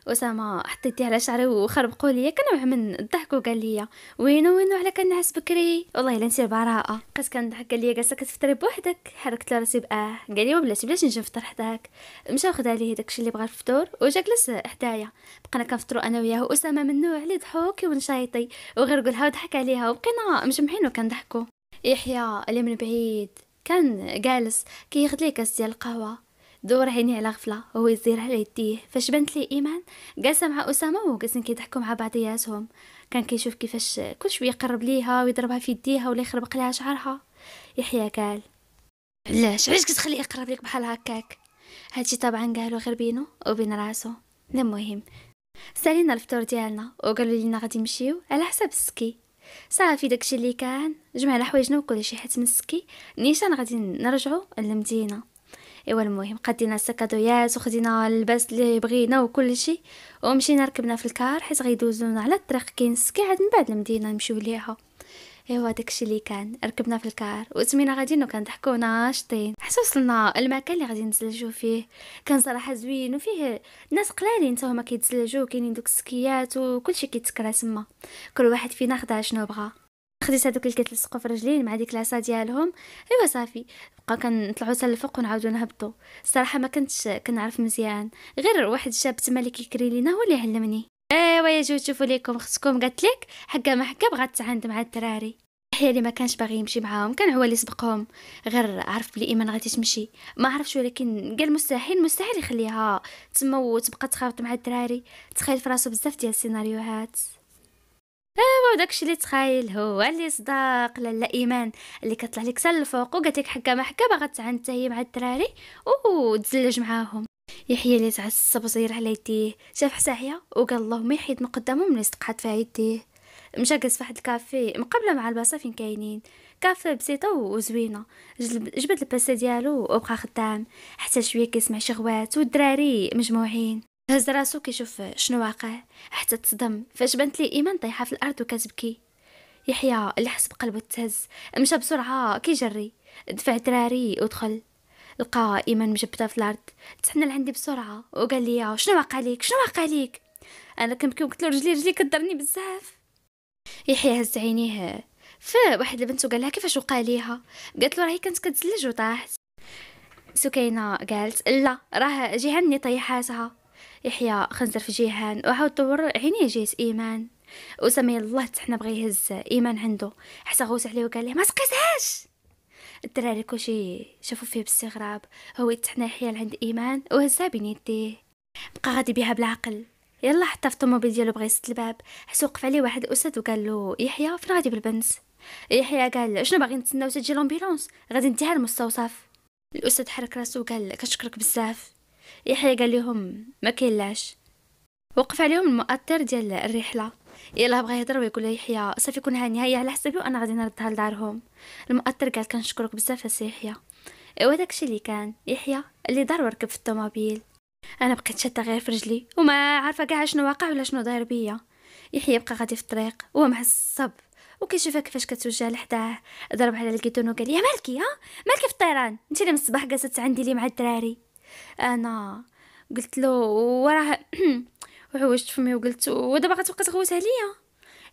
أسامة حط يدي على شعري وخربقوا ليا. كنوع من الضحك وقال لي وينو وينو على كنعس بكري؟ والله إلا انت براءه بقيت كنضحك قال لي جالسه كتفطري بوحدك. حركت له راسي بآه. قال لي بلاتي بلاش نجي نفطر حداك. مشى وخد عليه داكشي اللي بغى الفطور وجا جلس حدايا. بقينا كنفطروا أنا وياه واسامه من النوع اللي ضحوكي ونشايطي وغير قولها وضحك عليها. وبقينا مجمعين وكنضحكوا يحيى اللي من بعيد. كان جالس كياخد لي كاس ديال القهوة. دور عيني على غفلة وهو يزير على يديه. فاش بانت لي إيمان جالسة مع أسامة وجالسين كيضحكوا مع بعضياتهم. كان كيشوف كيفاش كل شوية يقرب ليها ويضربها في يديها ولا يخربق لها شعرها. يحيى قال علاش علاش كتخليه يقرب لك بحال هكاك؟ هادشي طبعا قالو غير بينو وبين راسو. المهم سالينا الفطور ديالنا وقالوا لينا غادي نمشيو على حساب ال ski. صافي داكشي اللي كان. جمعنا حوايجنا وكل شي حيت من ski. نيشان غادي نرجعو للمدينة. ايوا المهم قدينا الساكادويات وخدينا اللباس اللي بغينا وكل شيء ومشينا ركبنا في الكار حيت غيدوزونا على الطريق كاين ski عاد من بعد المدينة نمشيو ليها. ايوا داكشي اللي كان. ركبنا في الكار وتمينا غاديين وكنضحكوا ناشطين حتى وصلنا المكان اللي غادي نتزلجوا فيه. كان صراحة زوين وفيه ناس قلالين حتى هما كيتزلجوا كاينين دوك ال skiات وكلشي كيتسكا تما. كل واحد فينا خدا شنو بغا. خديت هذوك اللي كيتلصقوا في رجلين مع ديك العصا ديالهم. إيوا صافي. بقى كنطلعوا حتى الفوق ونعاودو نهبطوا الصراحه ما كنتش كنعرف مزيان. غير واحد الشاب تما اللي كيكري لينا هو اللي علمني. ايوا ياجوج تشوفوا ليكم اختكم قالت لك حكا ما حكا بغات تعاند مع الدراري. هي اللي ما كانش باغي يمشي معاهم كان هو اللي سبقهم. غير عرف بلي إيمان غادي تمشي. ما عرفش ولكن قال مستحيل مستحيل يخليها تما وتبقى تخافط مع الدراري. تخيل في راسو بزاف ديال السيناريوهات. ايوا داكشي اللي تخايل هو اللي صداق لالا إيمان. اللي كطلع لك سال الفوق وقالت لك حكا ما حكا باغا تعند هي مع الدراري وتزلج معاهم. يحيى اللي تعصب وصير على يديه شاف حساحيه وقال اللهم يحيد من قدامهم من يستقحط في يديه مشى جلس فواحد الكافي مقابله مع البلاصه فين كاينين. كافي بسيطة وزوينة. جبد ال PC ديالو وبقى خدام. حتى شوية كيسمع شي غوات والدراري مجموعين. هز راسو كيشوف شنو واقع. حتى تصدم. فاش بانت ليه إيمان طايحة في الأرض وكتبكي. يحيى اللي حس بقلبه تهز. مشى بسرعة كيجري. دفع دراري ودخل. لقى إيمان مجبدة في الأرض. تحنى لعندي بسرعة وقال لي شنو واقع ليك؟ شنو واقع ليك؟ أنا كنبكي وقلت له رجلي رجلي كضرني بزاف. يحيى هز عينيه. فواحد البنت وقال لها كيفاش وقع ليها؟ قالت له راهي كانت كتزلج وطاحت. سكينة قالت لا راه جيهان اللي طيحاتها. يحيى خنزر في جيهان وعاود دور عينيه جيت إيمان. وسمي الله تحنا بغى يهز إيمان عنده. حتى غوت عليه وقال ليه ما سقيتهاش. الدراري كلشي شافوا فيه باستغراب. هو يتحنى يحيى لعند إيمان وهزها بين يديه. بقى غادي بيها بالعقل. يلا حتى في الطوموبيل ديالو بغى يسد الباب. حس وقف عليه واحد الأستاذ وقال له يحيى فين غادي بالبنت يحيى قال شنو باغي نتسناو تجي لومبيلونس غادي نديها للمستوصف الأستاذ حرك راسو وقال كنشكرك بزاف. يحيى قال لهم ما كاينلاش وقف عليهم المؤطر ديال الرحلة. يلا بغى يهضر ويقول يحيى صافي كون هاني هيا على حسابي وأنا غادي نردها لدارهم المؤطر قال كنشكرك بزاف يا يحيى. ايوا داكشي اللي كان يحيى اللي دار وركب في الطوموبيل. أنا بقيت شادة غير في رجلي وما عارفة كاع شنو واقع ولا شنو داير بيا. يحيى بقى غادي في الطريق وهو معصب وكيشوفها كيفاش كتوجه لحداه. ضرب على الكيتون وقال يا مالكي ها؟ مالكي في الطيران؟ أنت اللي من الصباح جالسة عندي لي مع الدراري. أنا قلت له وراه وعوجت فمي وقلت ودابا غتبقى تغوت عليا.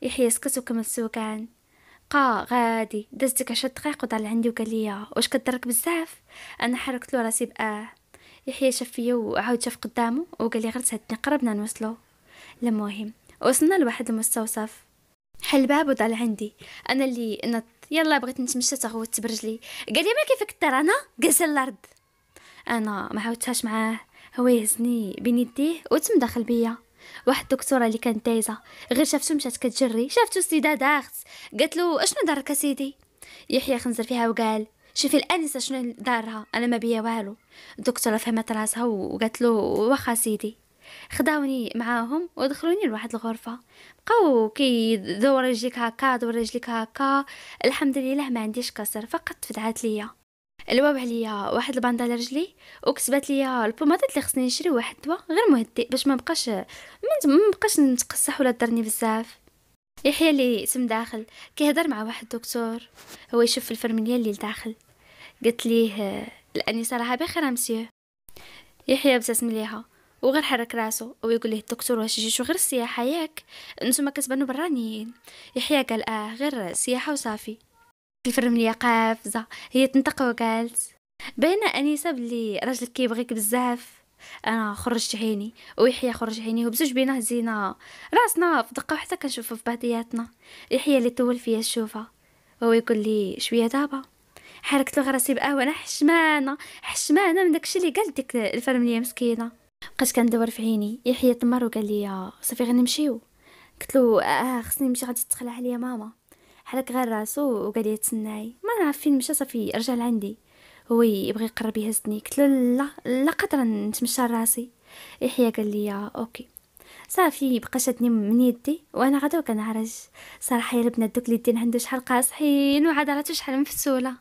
يحيى سكت وكمل السوكان بقى غادي. داز ديك عشر دقايق وطلع عندي وقال لي واش كضرك بزاف؟ أنا حركت له راسي باه يحيى شاف فيا وعاود شاف قدامه وقال لي غير تهدني قربنا نوصلو. المهم وصلنا لواحد المستوصف. حل باب وطلع عندي أنا اللي نط. يلا بغيت نتمشى تغوت برجلي. قال لي ما كيفك ترى؟ أنا الأرض. أنا ما عاودتهاش معاه. هو يهزني بين يديه وتم داخل بيا. واحد الدكتورة اللي كانت دايزة غير شافتو مشات كتجري شافتو سيدة داخت قالت له أشنو دارك سيدي؟ يحيى خنزر فيها وقال شوفي الأنسة شنو دارها أنا ما بيا والو. الدكتورة فهمت راسها وقالت له واخا سيدي خداوني معاهم ودخلوني لواحد الغرفة. بقاو كي دور رجليك هكا دور رجليك هكا. الحمد لله ما عنديش كسر فقط فدعات ليا. الواب عليا واحد الباندا لرجلي وكتبات ليا البومادات اللي خصني نشري واحد الدواء غير مهدئ باش ما بقاش ما بقاش نتقصح ولا درني بزاف. يحيى اللي سم داخل كيهضر مع واحد الدكتور هو يشوف الفرمليه اللي لداخل. قلت ليه الانسه راها بخير مسيو. يحيى ابتسم ليها وغير حرك راسو ويقول ليه الدكتور واش جيتو غير السياحة ياك. نتوما كتبانو برانيين. يحيى قال آه غير سياحة وصافي. الفرمليه قافزة. هي تنطق وقالت باينه أنيسة بلي راجلك كيبغيك بزاف. أنا خرجت عيني. ويحيى خرج عيني وبزوج بينا هزينا راسنا في دقة وحتى كنشوفو في بعضياتنا. يحيى اللي طول فيا الشوفه وهو يقول لي شوية دابا. حركت له راسي بقى وأنا حشمانة حشمانة من داكشي اللي قال ديك الفرمليه مسكينة. بقيت كندور في عيني. يحيى تمر وقال لي صافي غنمشيو. قلت له آه خصني نمشي غادي تخلع عليا ماما. حرك غير راسو وقال لي تسناي ما نعرف فين مشى صافي رجع لعندي. هو يبغي يقرب يهزني. قلت له لا لا قادرة نتمشى راسي يحيى قال لي ok. صافي بقى شدني من يدي وأنا غادة وكنعرج. صراحة يا البنات دوك اليدين عنده شحال قاصحين وعضلاته شحال مفتولة.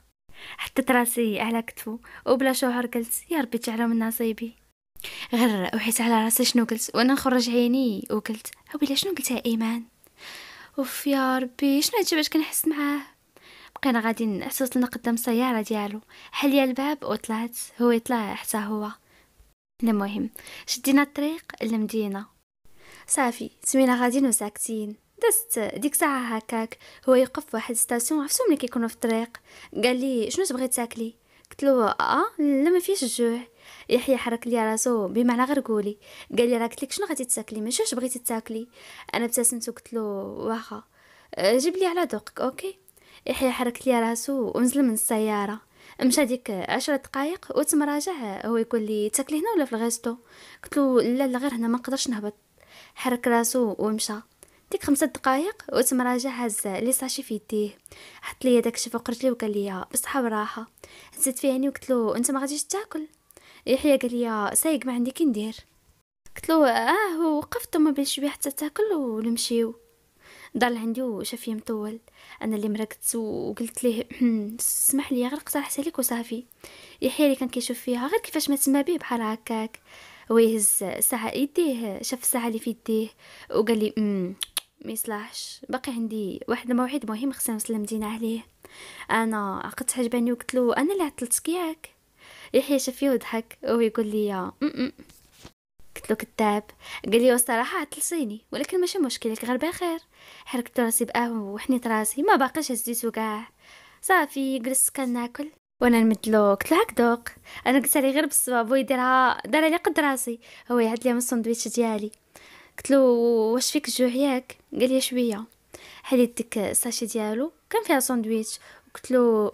حطيت راسي على كتفو وبلا شعور قلت يا ربي تجعلو من نصيبي غير وعيت على راسي شنو قلت؟ وأنا نخرج عيني وقلت ناري شنو قلت يا إيمان؟ اوف يا ربي شنو هادشي باش كنحس معاه؟ بقينا حتى وصلنا قدام السيارة ديالو. حل الباب؟ وطلعت هو يطلع حتى هو. المهم شدينا الطريق للمدينة. صافي سمينا غاديين وساكتين دازت ديك ساعة هكاك. هو يقف واحد station عرفتو ملي كيكونوا في الطريق. قال لي شنو تبغي تاكلي؟ قلت له آه لا ما فيش الجوع يحيى حرك لي راسو بمعنى غير قولي. قال لي قلت لك شنو غادي تاكلي؟ ماشي واش بغيتي تاكلي؟ أنا ابتسمت وقلت له واخا. أه، جيب لي على ذوقك ok؟ يحيى حرك لي راسو ونزل من السيارة. مشى ديك عشرة دقائق وتم راجع هو يقول لي تاكلي هنا ولا في ال resto؟ قلت له لا لا غير هنا ما نقدرش نهبط. حرك راسو ومشى. ديك خمسة دقائق وتم راجع هاز لي sachet في يديه. حط لي داك الشي فوق رجلي وقال لي بصحة براحة زدت في عيني وقلت له أنت ما غاديش تاكل؟ يحيى قال لي سايق ما عندي كي ندير قلت له آه وقفت ما بين شوية حتى تاكل ونمشيو. ضل عندي وشافي مطول. أنا اللي مرقت وقلت ليه اسمح لي غير اقترحت عليك وصافي. يحيى اللي كان كيشوف فيها غير كيفاش ما تسمى بيه بحال هكاك. هو يهز الساعة يديه شاف الساعة اللي في يديه وقال لي أمم ما يصلحش. باقي عندي واحد الموعد مهم خصني نوصل للمدينه عليه. أنا عقدت حجباني وقلت له أنا اللي عطلتك ياك يحيى شاف فيه وضحك. وهو يقول لي قلت له كذاب قال لي الصراحة عطلتيني ولكن ماشي مشكل غير بخير. حركت راسي بقهوه وحنيت راسي. ما باقيش هزيتو كاع صافي جلست كناكل وأنا نمدلو قلت له هاك دوق. أنا قلت عليه غير بالصواب ويديرها دار لي قد راسي. هو يعض لي من الساندويتش ديالي. قلت له واش فيك الجوع ياك؟ قال لي شوية. حليت ديك ال sachet ديالو كان فيها ساندويتش قلت له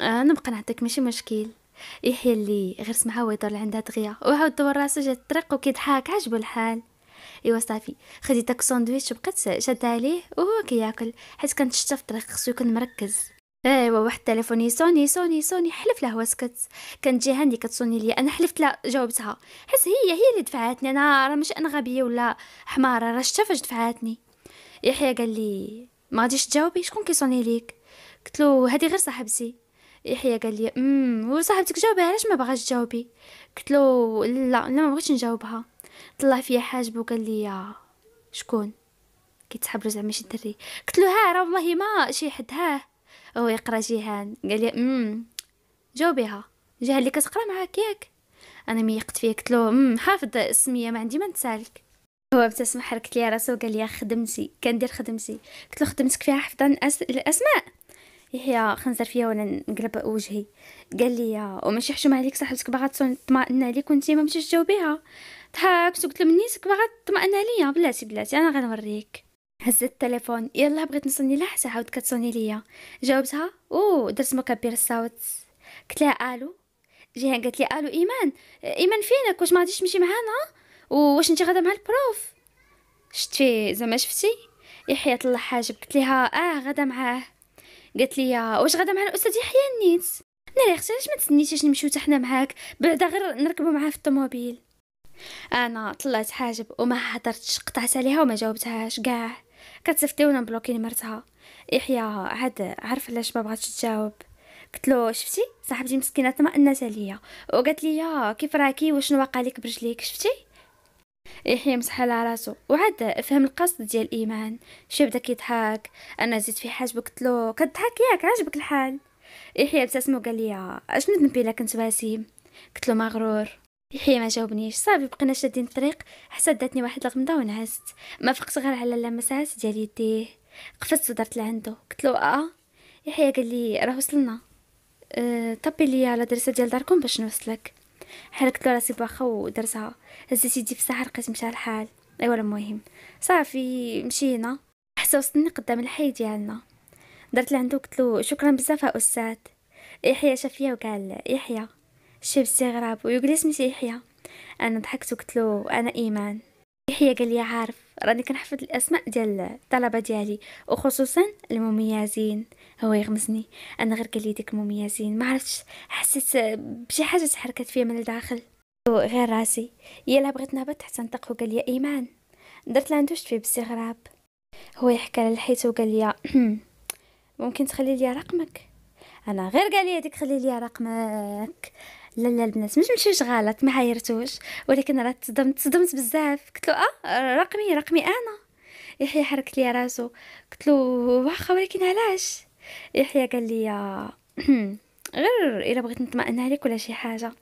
أنا نبقى نعطيك ماشي مشكل. يحيى اللي غير سمعها ويدور عندها دغيا. وعاود دور راسو جهة الطريق وكيضحك عجبو الحال. ايوا صافي. خديت داك الساندويتش وبقيت شادة عليه وهو كياكل. حيت كانت شتا في الطريق خصو يكون مركز. ايوا واحد التليفون يصوني صوني صوني حلف لا سكت. كانت جيهان اللي كتصوني ليا. أنا حلفت لا جاوبتها. حس هي هي اللي دفعتني أنا راه مش أنا غبية ولا حمارة راه شتا فاش دفعتني يحيى قال لي ما غاديش تجاوبي؟ شكون كيصوني ليك؟ قلت له هذه غير صاحبتي. يحيى قال لي أمم وصاحبتك جاوبي علاش ما بغاش تجاوبي؟ قلت له لا لا ما بغيتش نجاوبها. طلع فيا حاجب وقال لي شكون؟ كيتحبروا زعما شي دري. قلت له ها راه والله ما شي حد ها. هو يقرأ جيهان قال لي أمم جاوبيها جيهان اللي كتقرأ معاك ياك. أنا ميقت فيه قلت له أمم حافظ السمية ما عندي ما نسالك هو ابتسم حركت لي راسو وقال لي خدمتي كندير خدمتي. قلت له خدمتك فيها حفظ الأسماء. يحيى خنزر فيا وأنا نقلب وجهي. قال لي وماشي حشومه عليك صاحبتك باغا تطمئن عليك وانت ما مشيتش تجاوبيها ضحكت وقلت له منيتك باغا تطمئن عليا. بلاتي بلاتي أنا غنوريك. هزت التليفون. يلا بغيت نصني حتى عاود كتصوني ليا. جاوبتها أو درت مكبر الصوت. قلت لها ألو. جيهان قالت لي ألو إيمان. إيمان فينك؟ واش ما غاديش تمشي معانا؟ واش انت غادا مع البروف؟ شتي زعما شفتي؟ يحيى طلع حاجب. قلت لها آه غادا معاه. قالت لي واش غادا مع الأستاذ يحيى النيت؟ ناري أختي علاش ما تسنيتيش نمشيو حتى حنا معاك؟ بعدا غير نركبوا معاه في الطوموبيل. أنا طلعت حاجب وما هضرتش قطعت عليها وما جاوبتهاش كاع. كتصيفط لي وأنا نبلوكي نمرتها. يحيى عاد عارف علاش ما بغاتش تجاوب. قلت له شفتي؟ صاحبتي مسكينة تطمأنت عليا. وقالت لي كيف راكي؟ وشنو واقع لك فرجليك؟ شفتي؟ يحيى مسح على راسو. وعاد فهم القصد ديال ايمان حتى بدا كيضحك أنا نزيد حاجب قلت له كضحك ياك عاجبك الحال. يحيى ابتسم وقال لي أشنو ذنبي إلا كنت وسيم؟ قلت له مغرور. يحيى ما جاوبنيش. صافي بقينا شادين الطريق. حتى داتني واحد الغمضه ونعست ما فقت غير على اللمسات ديال يديه. قفزت ودرت لعندو. قلت له آه. يحيى قال لي راه وصلنا. أه طبي لي على درسه ديال داركم باش نوصلك. حركت له راسي بواخا ودرتها هزيت يدي في الساحه لقيت مشى الحال أيوا المهم. صافي مشينا. حتى وصلني قدام الحي ديالنا. درت لعندو قلت له شكرا بزاف أستاذ. يحيى شافيا وقال يحيى. شي غراب ويقول سميتي يحيى. أنا ضحكت وقلت له أنا إيمان. يحيى قال لي عارف راني كنحفظ الأسماء ديال الطلبة ديالي وخصوصا المميزين. هو يغمزني. أنا غير قال لي ديك المميزين ما عرفتش. حسيت بشي حاجة تحركت فيا من الداخل. غير راسي. يلا بغيت نهبط حتى نطق وقال لي إيمان. درت له فيه باستغراب. هو يحكى على الحيط وقال لي ممكن تخلي لي رقمك؟ أنا غير قال لي هذيك خلي لي رقمك. لا لا البنات مش مشيش غلط ما عايرتوش. ولكن راه تصدمت تصدمت بزاف. قلت له آه رقمي رقمي أنا. يحيى حرك لي راسو. قلت له واخا ولكن علاش؟ يحيى قال لي غير إلا بغيت نطمئن عليك ولا شي حاجة.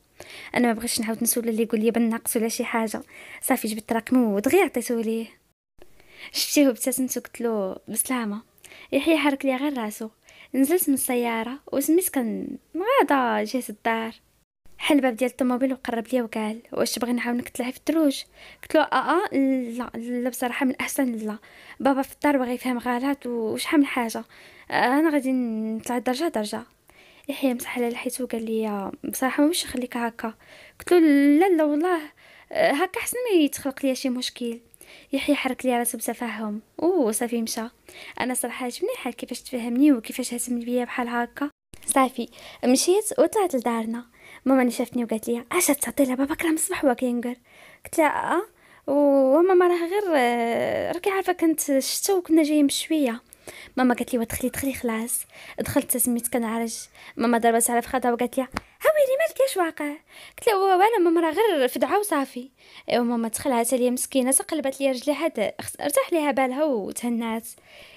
أنا ما بغيتش نعاود نسول اللي يقول لي بالنقص ولا شي حاجة. صافي جبت رقمه ودغيا عطيتو ليه. شفتيه وابتسمت وقلت له بسلامة. يحيى حرك لي غير راسو. نزلت من السيارة وسميت كان غادا جهه الدار. حل الباب ديال الطوموبيل وقرب ليا وقال واش تبغي نعاونك؟ تلعب في الدروج. قلت له آه آه لا لا بصراحة من أحسن لا. بابا في الدار باغي يفهم غلط وشحال من حاجة. أنا غادي نطلع درجة درجة. يحيى مسح على الحيط وقال لي بصراحة مش نخليك هكا. قلت له لا لا والله هكا حسن ما يتخلق ليا شي مشكل. يحيى حرك لي راسو بتفاهم أو صافي مشى. أنا صراحة عجبني الحال كيفاش تفهمني وكيفاش هتم بيا بحال هكا. صافي مشيت وطلعت لدارنا. ماما شافتني وقالت لي اش تعطي لها باباك راه مصبح هو كينقر قلت لها آه. وماما راه غير آه، راكي عارفة كنت شتا وكنا جايين بشوية. ماما قالت لي ودخلي دخلي خلاص. دخلت سميت كنعرج. ماما ضربت على فخذها وقالت لي هاويلي مالك شلاش واقع. قلت له وأنا ماما راه غير فدعه وصافي. ايوا ماما تخلعت عليا مسكينة تقلبت لي رجلي حتى ارتاح ليها بالها وتهنات.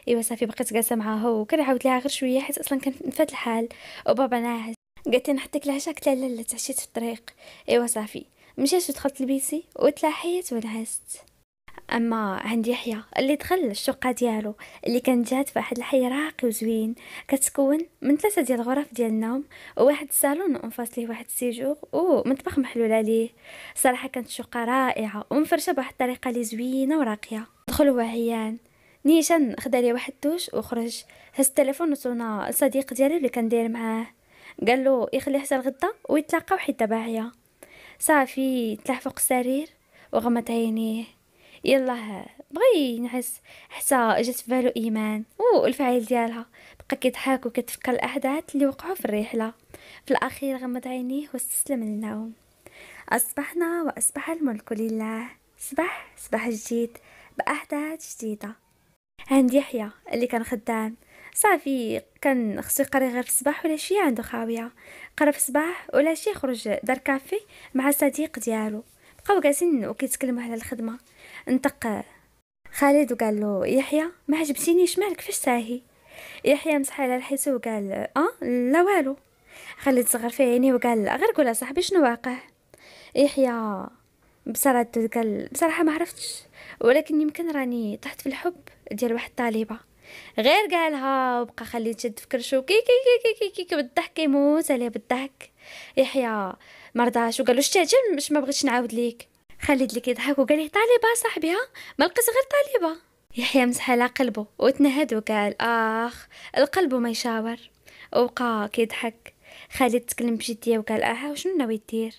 ايوا صافي بقيت جالسة معاها وكنعاود ليها غير شوية حيت أصلا كان فات الحال. وبابا ناعس قالت لي نحطيك العشاء قلت لا لا تعشيت في الطريق. إيوا صافي. مشيت ودخلت لبيتي وتلاحيت ونعست أما عندي يحيى اللي دخل الشقه ديالو اللي كانت جات في واحد الحي راقي وزوين. كتكون من ثلاثة ديال الغرف ديال النوم وواحد الصالون و en face ليه واحد ال séjour ومطبخ محلول عليه. صراحة كانت الشقه رائعة ومفرشة بواحد الطريقة اللي زوينة وراقية. دخل هو عيان نيشان خدا لي واحد دوش وخرج. هز التليفون وصونا الصديق ديالو اللي كان داير معاه. قال له يخليه حتى الغدا ويتلاقاو حيت باغيه. صافي تلاح فوق السرير وغمض عينيه. يلا بغى ينعس حتى جات في بالو إيمان. والفعيل ديالها. بقى كيضحك وكتفكر الأحداث اللي وقعوا في الرحلة. في الأخير غمض عينيه واستسلم للنوم. أصبحنا وأصبح الملك لله. صباح صباح جديد بأحداث جديدة. عندي يحيى اللي كان خدام. صافي كان خصو يقري غير في الصباح ولا شي عنده خاوية. قرا في الصباح ولا شي خرج دار كافي مع صديق ديالو. بقاو جالسين وكيتكلموا على الخدمة. انطق خالد وقال له يحيى ما عجبتينيش مالك فاش ساهي؟ يحيى مسح على الحيط وقال أه لا والو. خالد صغر في عيني وقال غير قول صاحبي شنو واقع؟ يحيى بصراحة قال بصراحة ما عرفتش ولكن يمكن راني طحت في الحب ديال واحد الطالبة. غير قالها وبقى خالد شد في كرشو كي كي كي كي كي, كي بالضحك يموت عليه بالضحك يحيى مرضاش وقال له شتي باش ما بغيتش نعاود ليك. خالد اللي كيضحك وقال لي طالبة صاحبي ها؟ ما لقيت غير طالبة. يحيى مسح على قلبه وتنهد وقال آخ القلب ما يشاور. وبقى كيضحك خالد تكلم بجدية وقال آه وشنو ناوي دير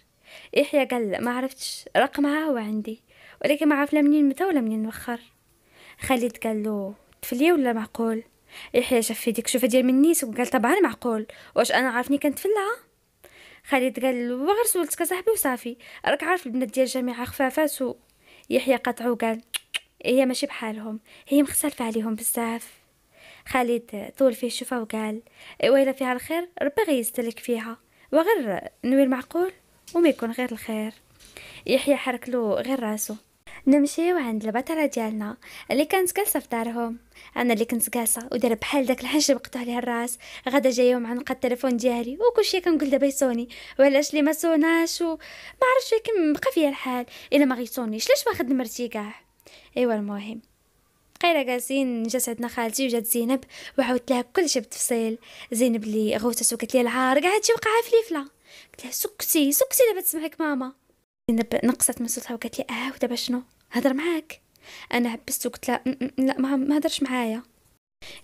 يحيى قال ما عرفتش رقمها هو عندي ولكن ما عرف لا منين متى ولا منين نوخر خالد قال له تفليه ولا معقول؟ يحيى شاف في ديك شوفه ديال منيس وقال طبعا معقول؟ واش أنا عارفني كنتفلها خالد قال وغير سولتك صاحبي وصافي راك عارف البنات ديال الجامعة خفافات و يحيى قطعو وقال هي ماشي بحالهم هي مختلفة عليهم بزاف. خالد طول فيه الشوفه وقال ويلا فيها الخير ربي غيستلك فيها وغير نوي المعقول وما يكون غير الخير. يحيى حرك له غير راسو. نمشيو عند البطلة ديالنا اللي كانت جالسة في دارهم. أنا اللي كنت جالسة ودايره بحال داك الحنش بقطع عليها الراس. غدا جاية ومعنقه التليفون ديالي وكلشي كنقول دابا يصوني. وعلاش لي ما صوناش؟ و ما عرفتش ولكن بقى فيا الحال. إلا ما غيصونيش لاش واخد نمرتي كاع إيوا المهم. بقينا جالسين جات عندنا خالتي وجات زينب وعاودت لها كلشي بالتفصيل زينب اللي غوتت وقالت لي العار قاعد وقعها فليفله قلت لها سكتي سكتي دابا تسمعك ماما. زينب نقصت من صوتها وقالت لي آه ودابا شنو؟ هضر معاك. أنا عبست وقلت لها لا ما ما هضرش معايا.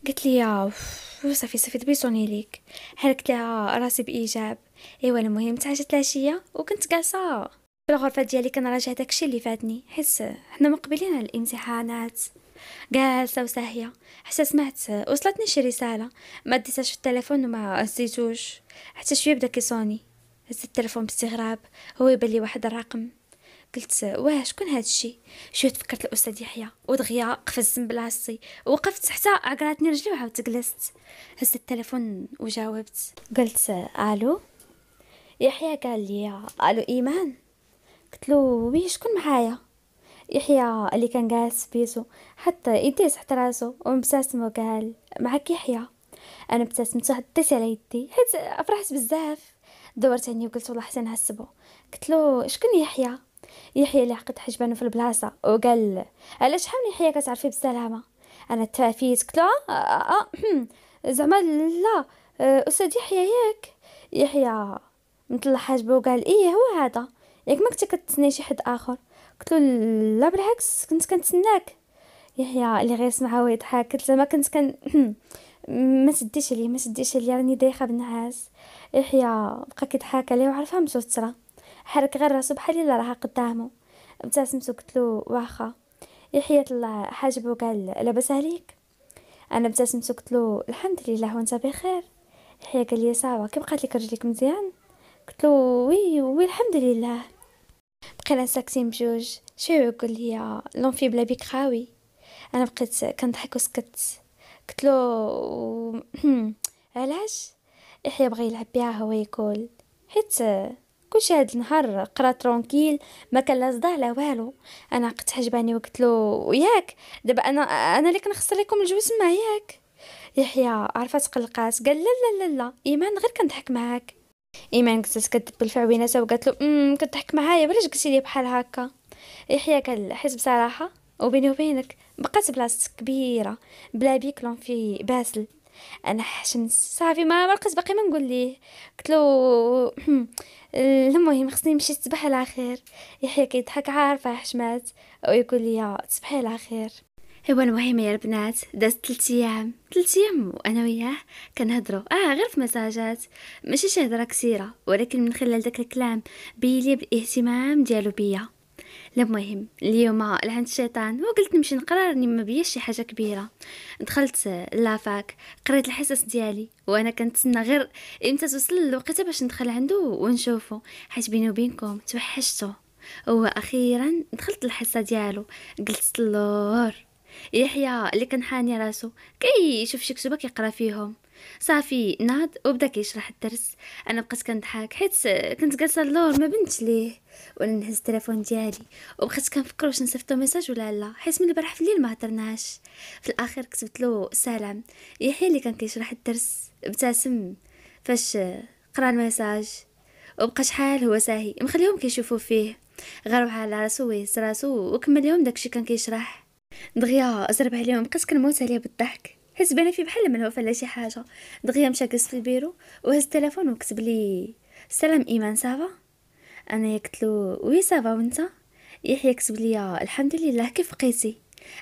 قالت لي يا صافي صافي دبيصوني ليك. حركت لها راسي بإيجاب. إيوا المهم تعشت العشيه وكنت جالسة في الغرفة ديالي كنراجع داكشي اللي فاتني حس حنا مقبلين على الامتحانات. جالسة وساهية حتى سمعت وصلتني شي رسالة ما ديتهاش في التليفون وما هزيتوش حتى شوية بدا كيصوني. هزت التليفون باستغراب. هو يبان لي واحد الرقم. قلت واه شكون هاد الشيء شوية تفكرت الأستاذ يحيى. ودغيا قفزت من بلاصتي. وقفت حتى عقراتني رجلي وعاودت جلست. هزت التليفون وجاوبت. قلت ألو؟ يحيى قال لي ألو إيمان؟ قلت له وي شكون معايا؟ يحيى اللي كان جالس بيسو حتى يديه تحت راسو ومبتسم وقال معك يحيى؟ أنا ابتسمت وحطيت على يدي. حيت فرحت بزاف. دورت عيني وقلت والله حسن نحسبو قلت له شكون يحيى؟ يحيى اللي عقد حجبانه في البلاصة. وقال علاش شحال يحيى كتعرفي بالسلامة؟ أنا تفافيت قلت له آه, آه, آه زعما لا آه أستاذ يحيى ياك. يحيى مطلع حاجبه وقال إيه هو هذا. ياك ما كنتي كتسناي شي حد آخر. قلت له لا بالعكس كنت كنتسناك. يحيى اللي غير سمعها ويضحك. قلت له ما كنت كان ما تديش عليه ما تديش عليه راني دايخة بالنعاس. يحيى بقى كيضحك عليه وعرفها متوتره حرك غير راسو بحال إلا راها قدامه ابتسمت وقلت واخا. يحيى طلع حاجب وقال لاباس عليك؟ أنا ابتسمت وقلت له الحمد لله وأنت بخير. يحيى قال لي ça va كي بقات لك رجليك مزيان؟ قلت له oui oui الحمد لله. بقينا ساكتين بجوج. شوية يقول لي؟ l'amphi بلا بيك خاوي أنا بقيت كنضحك وسكت. قلت له علاش؟ يحيى بغى يلعب بها هو يقول. حيت كلشي هاد النهار قرا tranquille ما كان لا صداع لا والو. أنا عقدت حجباني وقلت له ياك دابا أنا أنا اللي كنخسر لكم الجوز ما ياك. يحيى عرفت تقلقات قال لا لا لا إيمان غير كنضحك معاك. إيمان قلت كدب الفعوينه وقالت له أمم كضحك معايا بلاش قلتي لي بحال هكا؟ يحيى قال حيت بصراحة وبيني وبينك بقات بلاصتك كبيرة بلا بيكلون في باسل. أنا حشمت صافي ما بقيت باقي ما نقول ليه. قلت له المهم خصني نمشي تصبح على خير يحيى كيضحك عارفة حشمات. ويقول لي تصبحي على خير هو المهم يا البنات دازت ثلاث أيام. ثلاث أيام وأنا وياه كنهضروا. آه غير في مساجات. ماشي شي هضرة كثيرة ولكن من خلال داك الكلام بيلي بالاهتمام ديالو بيا. المهم اليوم لعند الشيطان وقلت نمشي نقرا راني ما بياش شي حاجة كبيرة. دخلت لافاك قريت الحصص ديالي وأنا كنتسنى غير إمتى توصل الوقت باش ندخل عنده ونشوفه حيت بيني وبينكم توحشته وأخيرا دخلت الحصه ديالو جلست اللور يحيى اللي كان حاني راسو كيشوف شي كتبه كيقرا فيهم. صافي ناض وبدا كيشرح الدرس. أنا بقيت كنضحك حيت كنت جالسة اللور ما بنتش ليه. وأنا نهز التليفون ديالي. وبقيت كنفكر واش نصيفطو message ولا لا. حيت من البارح في الليل ما هضرناش. في الآخر كتبت له سلام. يحيى اللي كان كيشرح الدرس ابتسم. فاش قرا ال message. وبقى شحال هو ساهي. مخليهم كيشوفوا فيه. غرب على راسو ويهز راسو وكمل لهم داكشي كان كيشرح. دغيا زرب عليهم بقيت كنموت عليه بالضحك. حيت بان فيه بحال من ولا شي حاجة. دغيا مشى جلس في البيرو وهز التليفون وكتب لي سلام إيمان ça va أنا قلت له oui ça va وأنت؟ يحيى كتب لي الحمد لله كيف بقيتي؟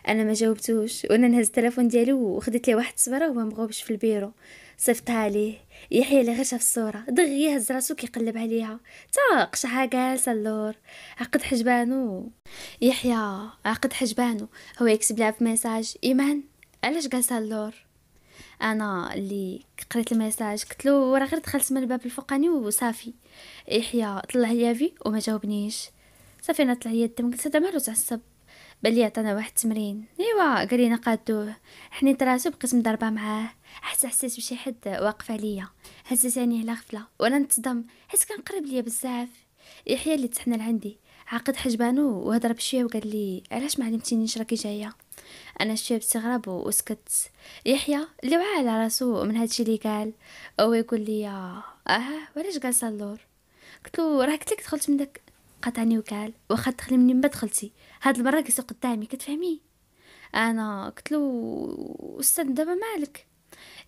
أنا ما جاوبتوش وأنا نهز التليفون ديالي وخديت ليه واحد الصبرة وهو مغوبش في البيرو. صيفطها ليه يحيى اللي غير شاف الصورة. دغيا هز راسو كيقلب عليها. تا قشعها جالسة اللور. عقد حجبانو. يحيى عقد حجبانو. هو يكتب لها في message إيمان؟ علاش جالسة اللور؟ أنا اللي قريت ال message قلت له راه غير دخلت من الباب الفوقاني وصافي. يحيى طلع ليا في وما جاوبنيش. صافي أنا طلع ليا الدم قلت هذا مالو تعصب بان لي عطانا واحد التمرين إيوا قال لي نقادوه حنيت راسو بقيت مضربه معاه. حتى حسيت بشي حد واقف عليا. هزت عينيه على غفلة وأنا نتصدم. حيت كان قريب ليا بزاف. يحيى اللي تحنا لعندي. عقد حجبانو وهضر بشوية وقال لي علاش ما علمتينيش راكي جاية؟ أنا شوية باستغراب وسكت يحيى اللي وعى على راسو من هادشي اللي قال. هو يقول لي آه وعلاش جالسه اللور؟ قلت له راه قلت لك دخلت من داك قطعني وقال واخا تدخلي مني ما دخلتي هاد المرة كيسوق قدامي كتفهمي؟ أنا قلت له أستاذ دابا مالك؟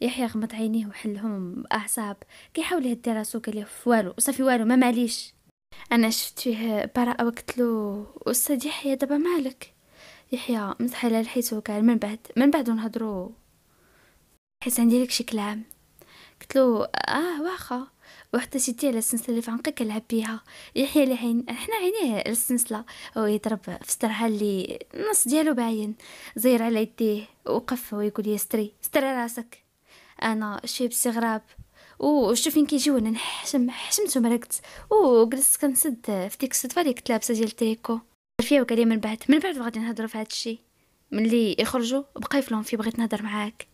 يحيى غمض عينيه وحلهم بأعصاب. كيحاول يهدي راسو قال لي والو صافي والو ما معليش. أنا شفت فيه براءة وقلت له أستاذ يحيى دابا مالك؟ يحيى مسح على لحيته وقال من بعد من بعد نهضروا حيت عندي لك شي كلام. قلت له آه واخا. وحتى سيتي على السنسله اللي في عنقك كنلعب بيها. يحيى لي عين حنا عينيه السنسله هو يضرب في سترها اللي النص ديالو باين. زير على يديه وقف ويقول لي استري استري راسك. أنا شي باستغراب وشوف فين كيجي وأنا نحشم حشمت ومرقت وجلست كنسد في ديك الصدفة اللي كنت لابسه ديال التريكو فيها وقال لي من بعد. من بعد غادي نهضروا في هذا الشيء؟ ملي يخرجوا؟ بقى يفلون في بغيت نهضر معاك.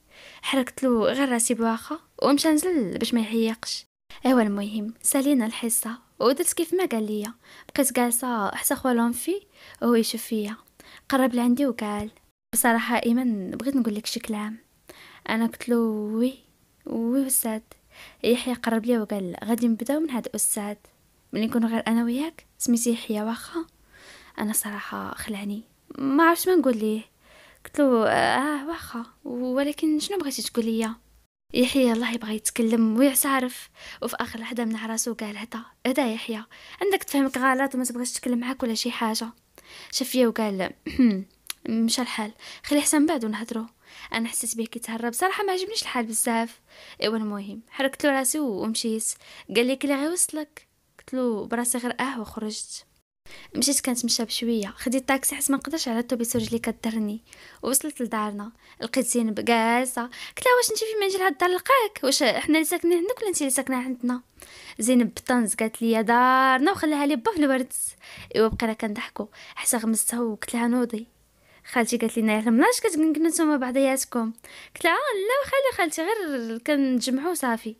حركت له غير راسي بواخا ومشى نزل باش ما يحيقش. إيوا المهم سالينا الحصة ودرت كيف ما قال لي بقيت جالسة حتى خوالهم في وهو يشوف فيا. قرب لعندي وقال. بصراحة إيمن بغيت نقول لك شي كلام. أنا قلت له وي وي أستاذ. يحيى قرب لي وقال غادي نبداو من هذا الاستاذ ملي نكون غير أنا وياك سميتي يحيى واخا. أنا صراحة خلعني ما عرفت ما نقول ليه. قلت له آه واخا. ولكن شنو بغيتي تقول لي يحيى الله يبغى يتكلم ويعترف. وفي آخر لحظة من راسو قال هدا هدا يحيى. عندك تفهمك غلط وما تبغيش تتكلم معاك ولا شي حاجة. شاف فيا وقال مشى الحال خلي حسن بعد ونهضروا. أنا حسيت بيه كيتهرب صراحة ما عجبنيش الحال بزاف. ايوا المهم حركت له راسي ومشيت. قال لي كلي غيوصلك. قلت له براسي غير آه وخرجت مشيت كنتمشى بشوية خديت الطاكسي حيت ما نقدرش على الطوبيس رجلي كدرني وصلت لدارنا لقيت زينب جالسه قلت لها واش انت فين ما نجي لهاد الدار لقاك؟ واش حنا اللي ساكنين عندك ولا انت اللي ساكنة عندنا؟ زينب بطنز قالت لي دارنا وخليها لي با في الورد. ايوا بقينا كنضحكوا حتى غمستها وقلت لها نوضي. خالتي قالت لي يا ملاش كتكنكنوا نتوما بعضياتكم. قلت لها آه، لا خالي خالتي غير كنجمعوا صافي.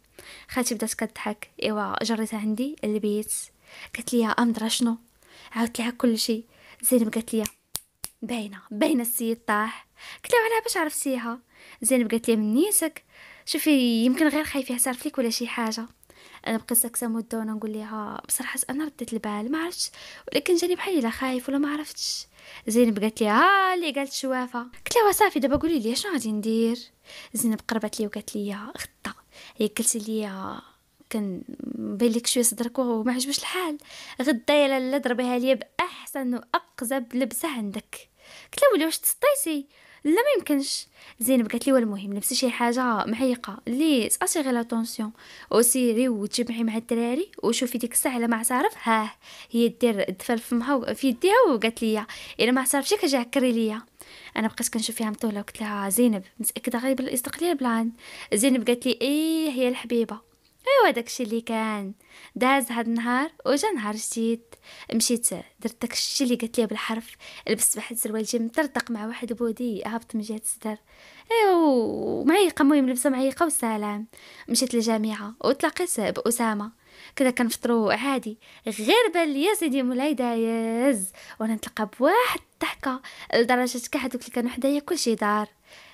خالتي بدات كضحك ايوا جريتها عندي البيت قالت لي امضرا شنو؟ عاودت لها كل شيء زينب قالت لي باينة باينة السيد طاح. قلت لها علاه باش عرفتيها زينب قالت لي من نيتك شوفي يمكن غير خايف يعترف لك ولا شي حاجة. أنا بقيت ساكتة مده وأنا نقول لها بصراحة أنا رديت البال ما عرفتش. ولكن جاني بحال إلا خايف ولا ما عرفتش. زينب قالت لي ها اللي قالت شوافة. قلت لها صافي دابا قولي لي شنو غادي ندير؟ زينب قربت لي وقالت لي غدا هي قالت لي كان بين لك شوية صدرك وما عجبش الحال. غدا يا لاله ضربيها ليا بأحسن وأقزب لبسة عندك. قلت لها ولي واش تسطيتي لا ما يمكنش. زينب قالت لي والمهم لبسي شي حاجة معيقه اللي تا attirer l'attention. وسيري وتجمعي مع الدراري وشوفي ديك الساعة على ما عارف ها هي دير الدفا في فمها في يديها وقالت لي إلا ما عرفتش كاجي عكري ليا. أنا بقيت كنشوف فيها مطولة وقلت لها زينب متأكدة غير بالاستقلال بلان زينب قالت لي إيه هي الحبيبة. ايوا داكشي اللي كان؟ داز هاد النهار وجا نهار جديد. مشيت درت داكشي اللي قالت لي بالحرف. لبست واحد السروال جي مطرطق مع واحد بودي هابط من جهة الصدر. ايوا معيقة المهم لبسة معيقة وسلام. مشيت للجامعة وتلاقيت بأسامة. كذا كنفطروا عادي. غير بان ليا سيدي مولاي دايز. وأنا نتلقى بواحد الضحكة لدرجة كاع هذوك اللي كانوا حدايا كلشي دار.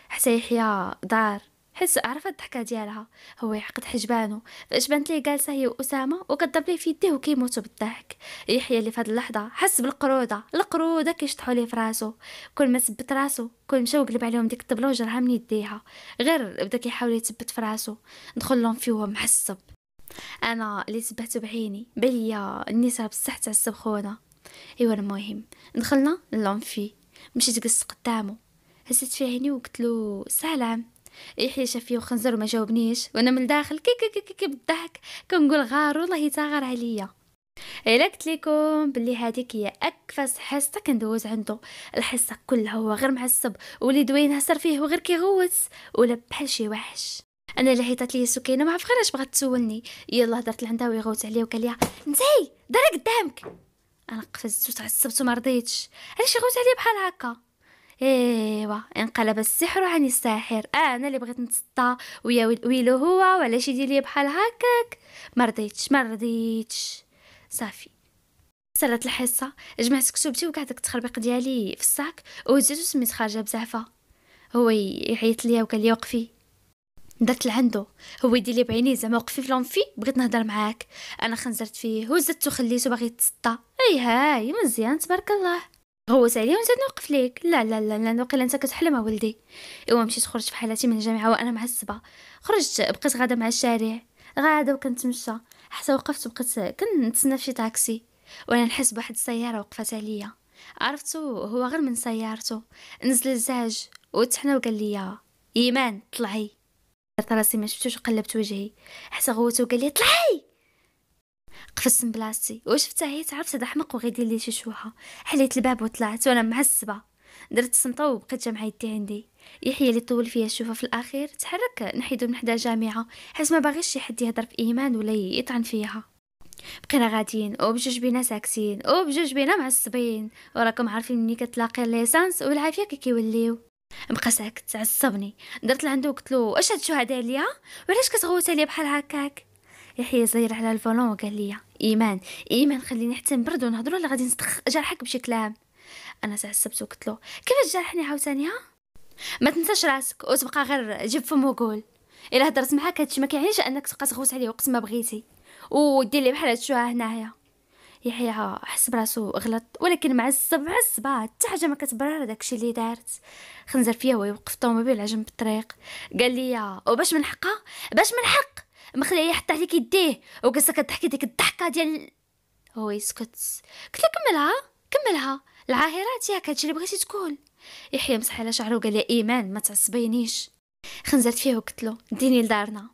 حتى يحيى دار. حس عرفت الضحكة ديالها. هو يعقد حجبانو. فاش بانت ليه جالسة هي وأسامة وكضرب ليه في يديه وكيموتوا بالضحك. يحيى اللي في هاد اللحظة حس بالقرودة. القرودة كيشطحوا ليه في راسو. كل ما ثبت راسو كل مشى وقلب عليهم ديك الطبلة وجرها من يديها. غير بدا كيحاول يثبت في راسو. دخل لهم فيه وهو معصب. أنا اللي تبعته بعيني. بليا النساء بصح تعصب خونا إيوا المهم. دخلنا l'amphi مشيت جلست قدامه هزيت في عيني وقلت له سلام. يحيى شاف فيه وخنزر وما جاوبنيش. وأنا من الداخل كي كي كي, كي بالضحك. كنقول غار والله تاغر عليا. الا قلت لكم بلي هذيك هي أكفس حصة كندوز عنده الحصة كلها هو غير معصب ولي دوين هسر فيه وغير كيغوت ولا بحال شي وحش. أنا اللي حيطات لي سكينه ما عرف غير أش بغات تسولني. يلا هضرت لعندها ويغوت عليا وقال لي انتي دار قدامك. أنا قفزت وتعصبت وما رضيتش. علاش يغوت عليا بحال هكا؟ ايوا انقلب السحر عن الساحر. آه أنا اللي بغيت نتسطى. ويا ويلو هو ولا شي يدير لي بحال هكاك. ما رضيتش ما رضيتش. صافي. سرت الحصة. جمعت كتبتي وكاع داك التخربيق ديالي في الصاك وزيت وسميت خارجه بزعفه هو يعيط ليا وقال لي وقفي. درت لعندو. هو يدير لي بعينيه زعما وقفي في لونفي. بغيت نهضر معاك. أنا خنزرت فيه وزدت وخليته باغي يتسطى. اي هاي مزيان تبارك الله. غوت عليا ونزيد نوقف ليك. لا لا لا لا وقيلا أنت كتحلم ولدي. إيوا مشيت خرجت في حالتي من الجامعة وأنا معصبة. خرجت بقيت غادة مع الشارع. غادة وكنتمشى. حتى وقفت وبقيت كنتسنى في طاكسي وأنا نحس بواحد السيارة وقفت عليا. عرفتو؟ هو غير من سيارته. نزل الزاج وتحنا وقال لي إيمان طلعي. درت راسي ما شفتوش وقلبت وجهي. حتى غوت وقال لي طلعي! قفزت من بلاصتي وشفت هي تعرف هذا حمق وغيدير لي شي شوحه حليت الباب وطلعت وأنا معصبه درت الصمطه وبقيت جامعة يدي عندي. يحيى اللي طول فيا الشوفة في الأخير. تحرك نحيدو من حدا الجامعة حيت ما باغيش شي حد يهضر في إيمان ولا يطعن فيها. بقينا غاديين. وبجوج بينا ساكتين. وبجوج بينا معصبين. وراكم عارفين ملي كتلاقي l'essence والعافية كي كيوليو. بقى ساكت. عصبني. درت لعندو قلت له اش هادشو هذا ليا وعلاش كتغوت عليا بحال هكاك؟ يحيى زير على ال volant وقال لي إيمان إيمان خليني حتى نبرد ونهضروا ولا غادي نستخ جرحك بشي كلام أنا تعصبت وقلت له كيفاش جرحني عاوتاني ها؟ ما تنساش راسك وتبقى غير جيب فم وقول. إلا هضرت معاك هادشي ما كيعنيش أنك تبقى تغوت عليه وقت ما بغيتي. ودير لي بحال هادشي هنايا. يحيى حس براسو غلط ولكن معصب معصبة حتى حاجة ما كتبرر داكشي اللي دارت. خنزر فيا ويوقف الطوموبيل على جنب الطريق قال لي وباش من حقها باش من حق. مخليه يحط عليك يديه وقصة كتحكي ديك الضحكة ديال هو يسكت قلت له كملها كملها. العاهرات ياك هادشي اللي بغيتي تقول. يحيى مسح على شعره وقال لي إيمان ما تعصبينيش. خنزرت فيه وقلت له ديني لدارنا.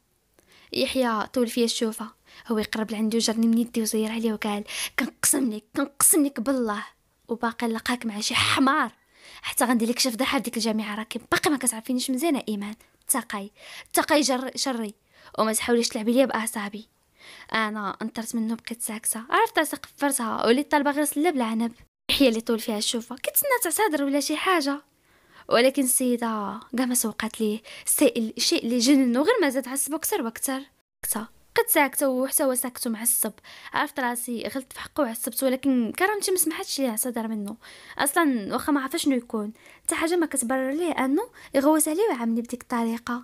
يحيى طول فيا الشوفه هو يقرب لعندي وجرني من يدي وزير عليه وقال كنقسم لك كنقسم لك بالله. وباقي نلقاك مع شي حمار. حتى غندير لك شي فضيحه ديك الجامعة راكي. باقي ما كتعرفينيش مزيانه إيمان. تقاي تقاي جر شري. وما تحاوليش تلعبي ليا باعصابي أنا أنطرت منه بقيت ساكتة. عرفت راسي قفرتها وليت طالبة غير سلة بالعنب حيه اللي طول فيها الشوفه كتسنى تعتذر ولا شي حاجة. ولكن السيده كاع ما سوقات ليه. الشيء اللي جننو غير ما زاد عصبو أكثر وأكثر. بقيت ساكتة وحتى هو ساكت ومعصب. عرفت راسي غلطت في حقه وعصبت ولكن كرامتي ما سمحتش ليه أعتذر منه. أصلا واخا ما عرف شنو يكون. حتى حاجة ما كتبرر ليه أنه يغوت عليه ويعاملني بديك الطريقة.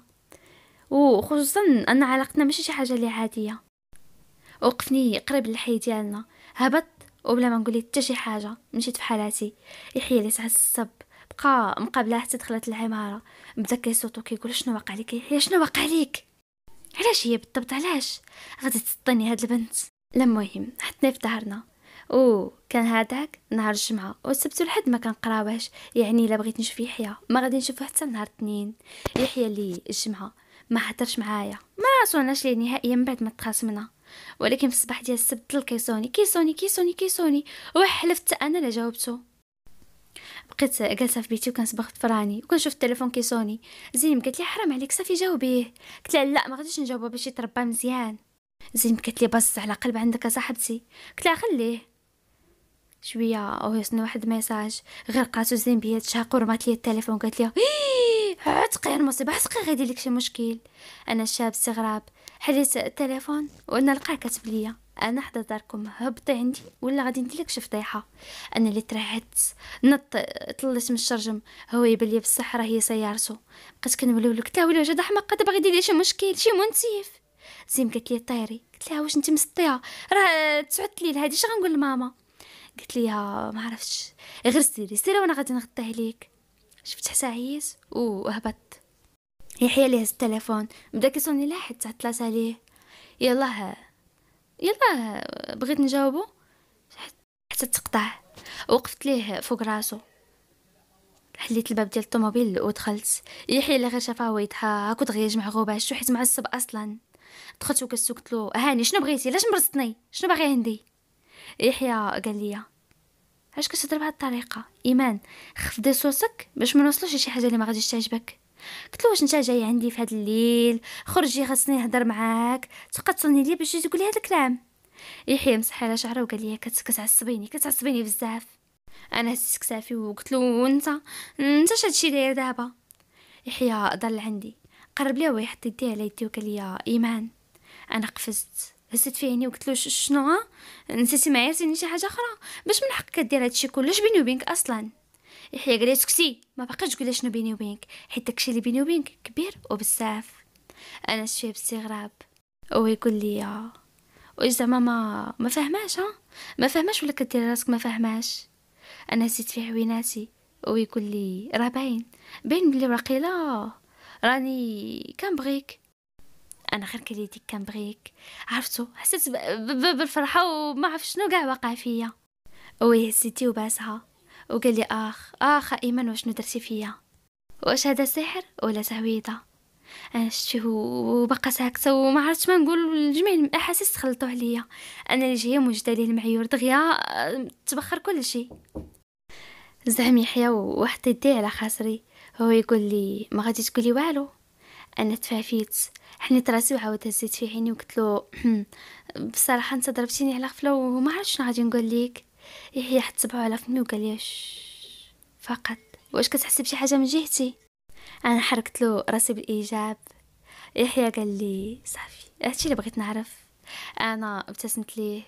وخصوصا أن علاقتنا ماشي شي حاجة اللي عادية. وقفني قريب للحي ديالنا. هبط وبلا ما نقول حتى شي حاجة. مشيت في حالاتي. يحيى لي تعصب بقى مقابلة حتى دخلت العمارة. بدأ كيصوت وكيقول شنو واقع لك يحيى؟ شنو واقع لك؟ علاش هي بالضبط؟ علاش؟ غادي تسطيني هاد البنت. لا المهم حطني في ظهرنا أو كان هذاك نهار الجمعة. والسبت والحد ما كنقراوهش. يعني إلا بغيت نشوف يحيى. ما غادي نشوفه حتى نهار الاثنين يحيى لي الجمعة ما هضرش معايا. ما صوناش ليه نهائيا من بعد ما تخاصمنا. ولكن في الصباح ديال السبت كيصوني كيصوني كيصوني كيصوني وحلفت أنا اللي جاوبته بقيت جالسة في بيتي وكنصبغ في ضفراني. وكنشوف التليفون كيصوني زين قالت لي حرام عليك صافي جاوبيه. قلت لها لا ما غاديش نجاوبه باش يتربى مزيان. زين قالت لي بص على قلب عندك صاحبتي. قلت لها خليه. شوية يسني واحد message. غير قاتو زين بيا تشاق ورمات لي التليفون. قالت لي عتقي المصيبة عتقي غادي لك شي مشكل. أنا الشاب استغراب حليت التليفون وأنا لقاه كاتب ليا. أنا حدا داركم هبطي عندي ولا غادي ندير لك شي فضيحة. أنا اللي ترعدت نط طليت من الشرجم. هو يبان لي بصح راه هي سيارته. بقيت كنولول قلت لها ويلي وجد حماقه دابا غيدير لي شي مشكل شي منتيف زين قالت لي طيري. قلت لها واش أنت مسطيه راه تسعدت لي هادي اش غنقول لماما؟ قلت لي ما عرفتش. غير سيري سيري وأنا غادي نغطي عليك شفت حتى عييت وهبط يحيى لي هز التليفون. بدا كيصوني لا حتى عطلات عليه. يلاه يلا بغيت نجاوبو؟ حتى تقطع. وقفت ليه فوق راسو. حليت الباب ديال الطوموبيل ودخلت. يحيى اللي غير شافها هو يضحك ودغيا يجمع غوباش حيت معصب أصلا. دخلت وكلت قلت له هاني شنو بغيتي؟ علاش مرضتني شنو باغي عندي؟ يحيى قال لي علاش كتهضر بهاد الطريقة؟ إيمان خفضي صوتك باش ما نوصلوش لشي حاجة اللي ما غاديش تعجبك. قلت له واش انت جاي عندي في هذا الليل؟ خرجي خاصني نهضر معاك. تبقى تصوني لي باش تقول لي هذا الكلام. يحيى مسح على شعره وقال لي كتعصبيني كتعصبيني بزاف. أنا هزيت كتافي وقلت له وأنت؟ أنت اش هادشي داير دابا؟ يحيى ضل عندي. قرب لي ويحط يديه على يدي وقال لي إيمان أنا قفزت. هزت في عيني وقلت له شنو؟ نسيتي معايا شي حاجة أخرى؟ باش من حقك دير هادشي كلش بيني وبينك أصلا. يحيى قال لي سكتي ما باقاش تقول شنو بيني وبينك حيت داكشي اللي بيني وبينك كبير وبزاف. أنا شوية باستغراب هو يقول لي واش زعما ما ما فهماش ها؟ ما فهماش ولا كدير راسك ما فهماش. أنا زيد في عويناتي ويقول لي راه باين باين بلي واقيلا راني كنبغيك أنا غير كليتي كنبغيك عرفتو؟ حسيت بالفرحة وما عرف شنو كاع واقع فيا. ويهزيتي وباسها. وقال لي آخ آخ ايمن وشنو درتي فيا؟ واش هذا سحر ولا تعويضه أنا شفتيه وبقى ساكتة وما عرفتش ما نقول جميع الأحاسيس تخلطوا عليا. أنا اللي جاية موجدة ليه المعيور دغيا تبخر كل شيء. زعم يحيى وحط يدي على خاصري هو يقول لي ما غادي تقولي والو. أنا تفافيت. حنيت راسي وعاود هزيت في عيني وقلت له بصراحة أنت ضربتيني على غفلة وما عرفتش شنو غادي نقول لك يحيى حط صبعو على فمي وقال لي فقط. واش كتحسي بشي حاجة من جهتي؟ أنا حركت له راسي بالإيجاب. يحيى قال لي صافي هادشي اللي بغيت نعرف. أنا ابتسمت ليه.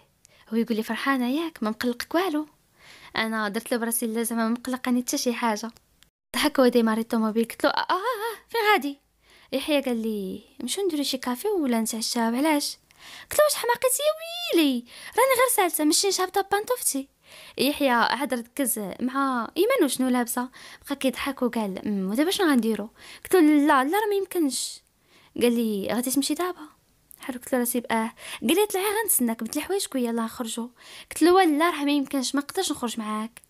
هو يقول لي فرحانة ياك ما مقلقك والو. أنا درت له براسي لا زعما ما مقلقاني حتى شي حاجة. ضحك هو ديماري الطوموبيل. قلت له آه آه, آه فين غادي؟ يحيى قال لي نمشيو نديرو شي كافي ولا نتعشاو علاش؟ قلت له واش حماقتي يا ويلي؟ راني غير سالته ماشي شابطه بانطوفتي. يحيى عاد ركز مع إيمان وشنو لابسة؟ بقى كيضحك وقال ودابا شنو غنديرو قلت له لا لا راه ما يمكنش. قال لي غادي تمشي دابا. حركت له راسي باه. قال لي طلعي غنتسناك بدل الحوايج شوية يلاه نخرجوا قلت له لا راه ما يمكنش ما نقدرش نخرج معاك.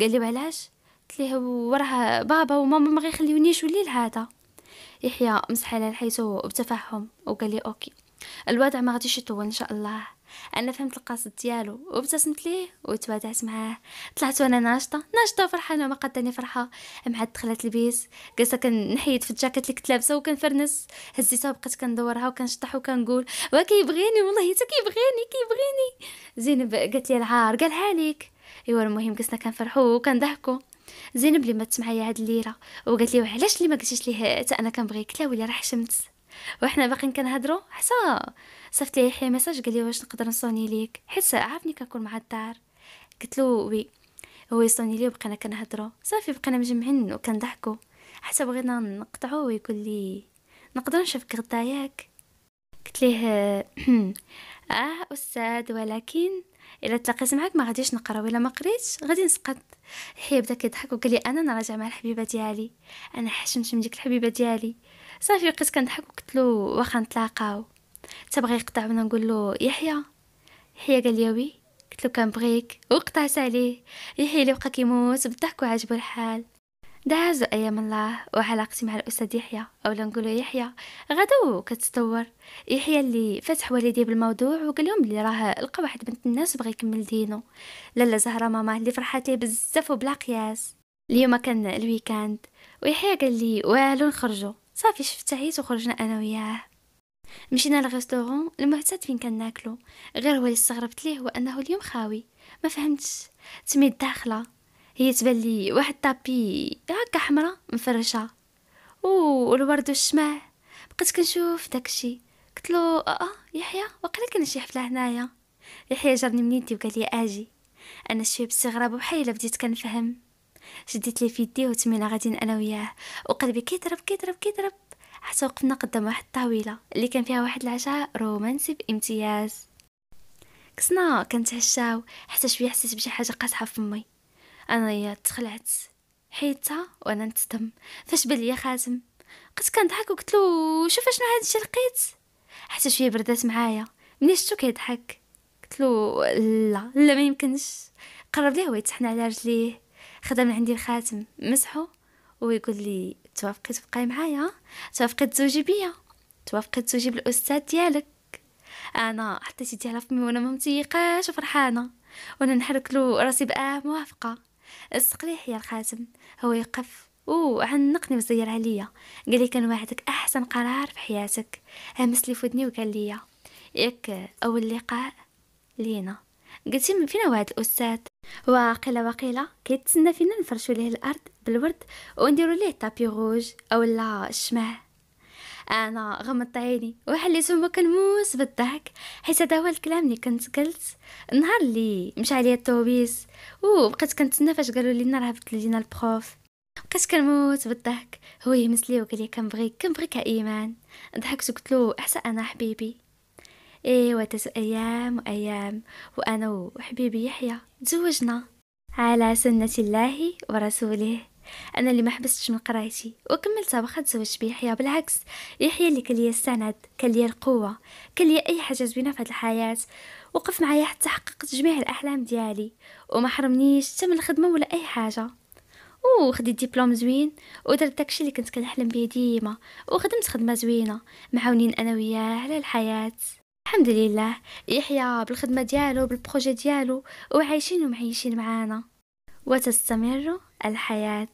قال لي وعلاش؟ قلت ليه وراه بابا وماما ما غيخليونيش الليل هذا. يحيى مسح على الحيط بتفهم وقال لي أوكي. الوضع ما غاديش يطول إن شاء الله. أنا فهمت القصد ديالو وابتسمت ليه وتوادعت معاه. طلعت وأنا ناشطة. ناشطة وفرحانة وما قدني فرحة. مع دخلت البيت. جالسه كنحيد في الجاكيت اللي كنت لابسه وكنفرنس. هزيتها وبقيت كندورها وكنشطح وكنقول وكيبغيني والله حتى كيبغيني كيبغيني. زينب قالت لي العار قالها لك أيوا المهم جلسنا كنفرحوا وكنضحكوا. زينب باتت معايا هاد الليلة وقالت لي وعلاش اللي ما قلتيش ليه؟ حتى أنا كنبغيك لا ولا راه حشمت وحنا باقيين كنهضروا حتى صيفط لي يحيى message قال لي واش نقدر نصوني ليك؟ حيت عارفني كنكون مع الدار. قلت له oui هو يصوني لي وبقينا كنهضروا. صافي بقينا مجمعين وكنضحكوا. حتى بغينا نقطعوا ويقول لي نقدر نشوفك غدا ياك؟ قلت ليه آه أستاذ ولكن إلا تلاقيت معاك ما غاديش نقرا ولا ما قريتش غادي نسقط. حي بدا كيضحك وقال لي أنا نراجع مع الحبيبة ديالي. أنا حشمت من ديك الحبيبة ديالي. صافي بقيت كنضحك وقلت له واخا نتلاقاو. تبغي يقطع وأنا نقول له يحيى؟ يحيى قال لي oui. قلت له كنبغيك وقطعت عليه. يحيى اللي بقى كيموت بالضحك وعجبو الحال. دازوا أيام الله وعلاقتي مع الأستاذ يحيى اولا نقولوا يحيى. غادة كتطور يحيى اللي فتح والديه بالموضوع وقال لهم بلي راه لقى واحد بنت الناس بغى يكمل دينه لالا زهرة ماما اللي فرحات ليه بزاف وبلا قياس. اليوم كان ال week-end ويحيى قال لي والو نخرجوا صافي شفت عيت وخرجنا أنا وياه. مشينا للريستورون المعتاد فين كناكلو غير هو اللي استغربت ليه هو أنه اليوم خاوي. ما فهمتش. تميت داخلة. هي تبان لي واحد طابي هكا حمرا مفرشة. والورد والشمع. بقيت كنشوف داكشي. قلت له آه, آه يحيى وقيلا كاين شي حفلة هنايا. يحيى جرني من يدي وقال لي آجي. أنا شوية باستغراب وبحال بديت كنفهم. شديت لي في يدي وتمينا غاديين أنا وياه. وقلبي كيضرب كيضرب كيضرب. حتى وقفنا قدام واحد الطاولة اللي كان فيها واحد العشاء رومانسي بامتياز. كسنا كنتعشاو حتى شوية حسيت بشي حاجة قاصحة في فمي أنا تخلعت حيتها وأنا نتصدم فاش بان خاتم؟ بقيت كنضحك وقلت له شوف شنو هذا الشيء لقيت. حتى شوية بردات معايا. ملي شفتو كيضحك؟ قلت له لا لا ما يمكنش. قرب ليه ويتحنى على رجليه. خدا من عندي الخاتم مسحو ويقول لي توافقي تبقاي معايا؟ توافقي تزوجي بيا؟ توافقي تزوجي بالأستاذ ديالك؟ أنا حطيت يدي على فمي وأنا ما متيقاش وفرحانه وأنا نحرك له راسي بقى موافقة. استقلي يا الخاتم. هو يقف. وعنقني وزير عليا. قال لي كان واحدك أحسن قرار في حياتك. همس لي فودني وقال لي. ياك أول لقاء لينا. قلت فينا واحد الأستاذ؟ وقيله وقيله كيتسنى فينا نفرشوا ليه الأرض بالورد ونديروا ليه طابي روج اولا الشمع أنا غمضت عيني وحليت ما كنموس بالضحك. حيت هذا هو الكلام اللي كنت قلت. النهار اللي مشى عليا الطوبيس وبقيت كنتسنى فاش قالوا لي راه بدل لينا البروف. بقيت كنموت بالضحك. هو يمس لي وقال لي كنبغيك كنبغيك ايمان ضحكت وقلت له أحسن أنا حبيبي. ايوا تسو أيام وأيام. وأنا وحبيبي يحيى تزوجنا. على سنة الله ورسوله. أنا اللي ما حبستش من قرايتي وكملتها واخا تزوجت بيحيى بالعكس يحيى اللي كان ليا السند كان ليا القوة كان ليا أي حاجة زوينة في هذه الحياة. وقف معايا حتى حققت جميع الأحلام ديالي وما حرمنيش حتى من الخدمة ولا أي حاجة. وخديت ديبلوم زوين ودرت داكشي اللي كنت كنحلم به ديما وخدمت خدمة زوينة معاونين أنا وياه على الحياة. الحمد لله يحيى بالخدمة ديالو بالبروجي ديالو وعايشين ومعيشين معانا. وتستمر الحياة.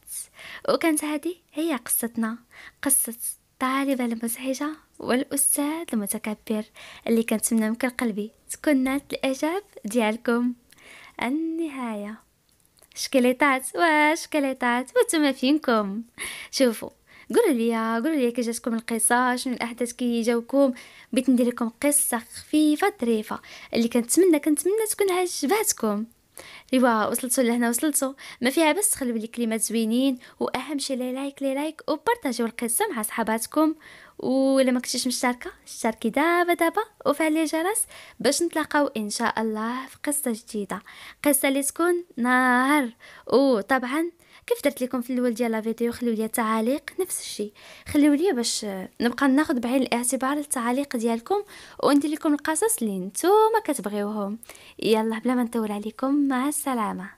وكانت هذه هي قصتنا قصة الطالبة المزعجة والأستاذ المتكبر اللي كنتمنى من كل قلبي. تكون نالت الإعجاب ديالكم. النهاية. شكليطات وشكليطات وأنتم فينكم؟ شوفوا. قولوا لي قولوا لي كي جاتكم القصة شنو الأحداث كي جاوكم؟ بغيت ندير لكم قصة خفيفة ظريفة اللي كنتمنى كنتمنى تكون عجباتكم. ايوا وصلتوا لهنا وصلتوا ما فيها بس تخلوا لي كلمات زوينين وأهم شيء لي like لي like وبارطاجيو القصة مع صحاباتكم. ولا ما كنتيش مشتركة اشتركي دابا دابا وفعلي الجرس باش نتلاقاو إن شاء الله في قصة جديدة. قصة اللي تكون نهار. وطبعا كيف درت لكم في الأول ديال الفيديو خليو لي تعاليق نفس الشيء. خليو لي باش نبقى ناخذ بعين الاعتبار التعاليق ديالكم وندير لكم القصص اللي نتوما كتبغيوهم. يلا بلا ما نطول عليكم مع السلامة.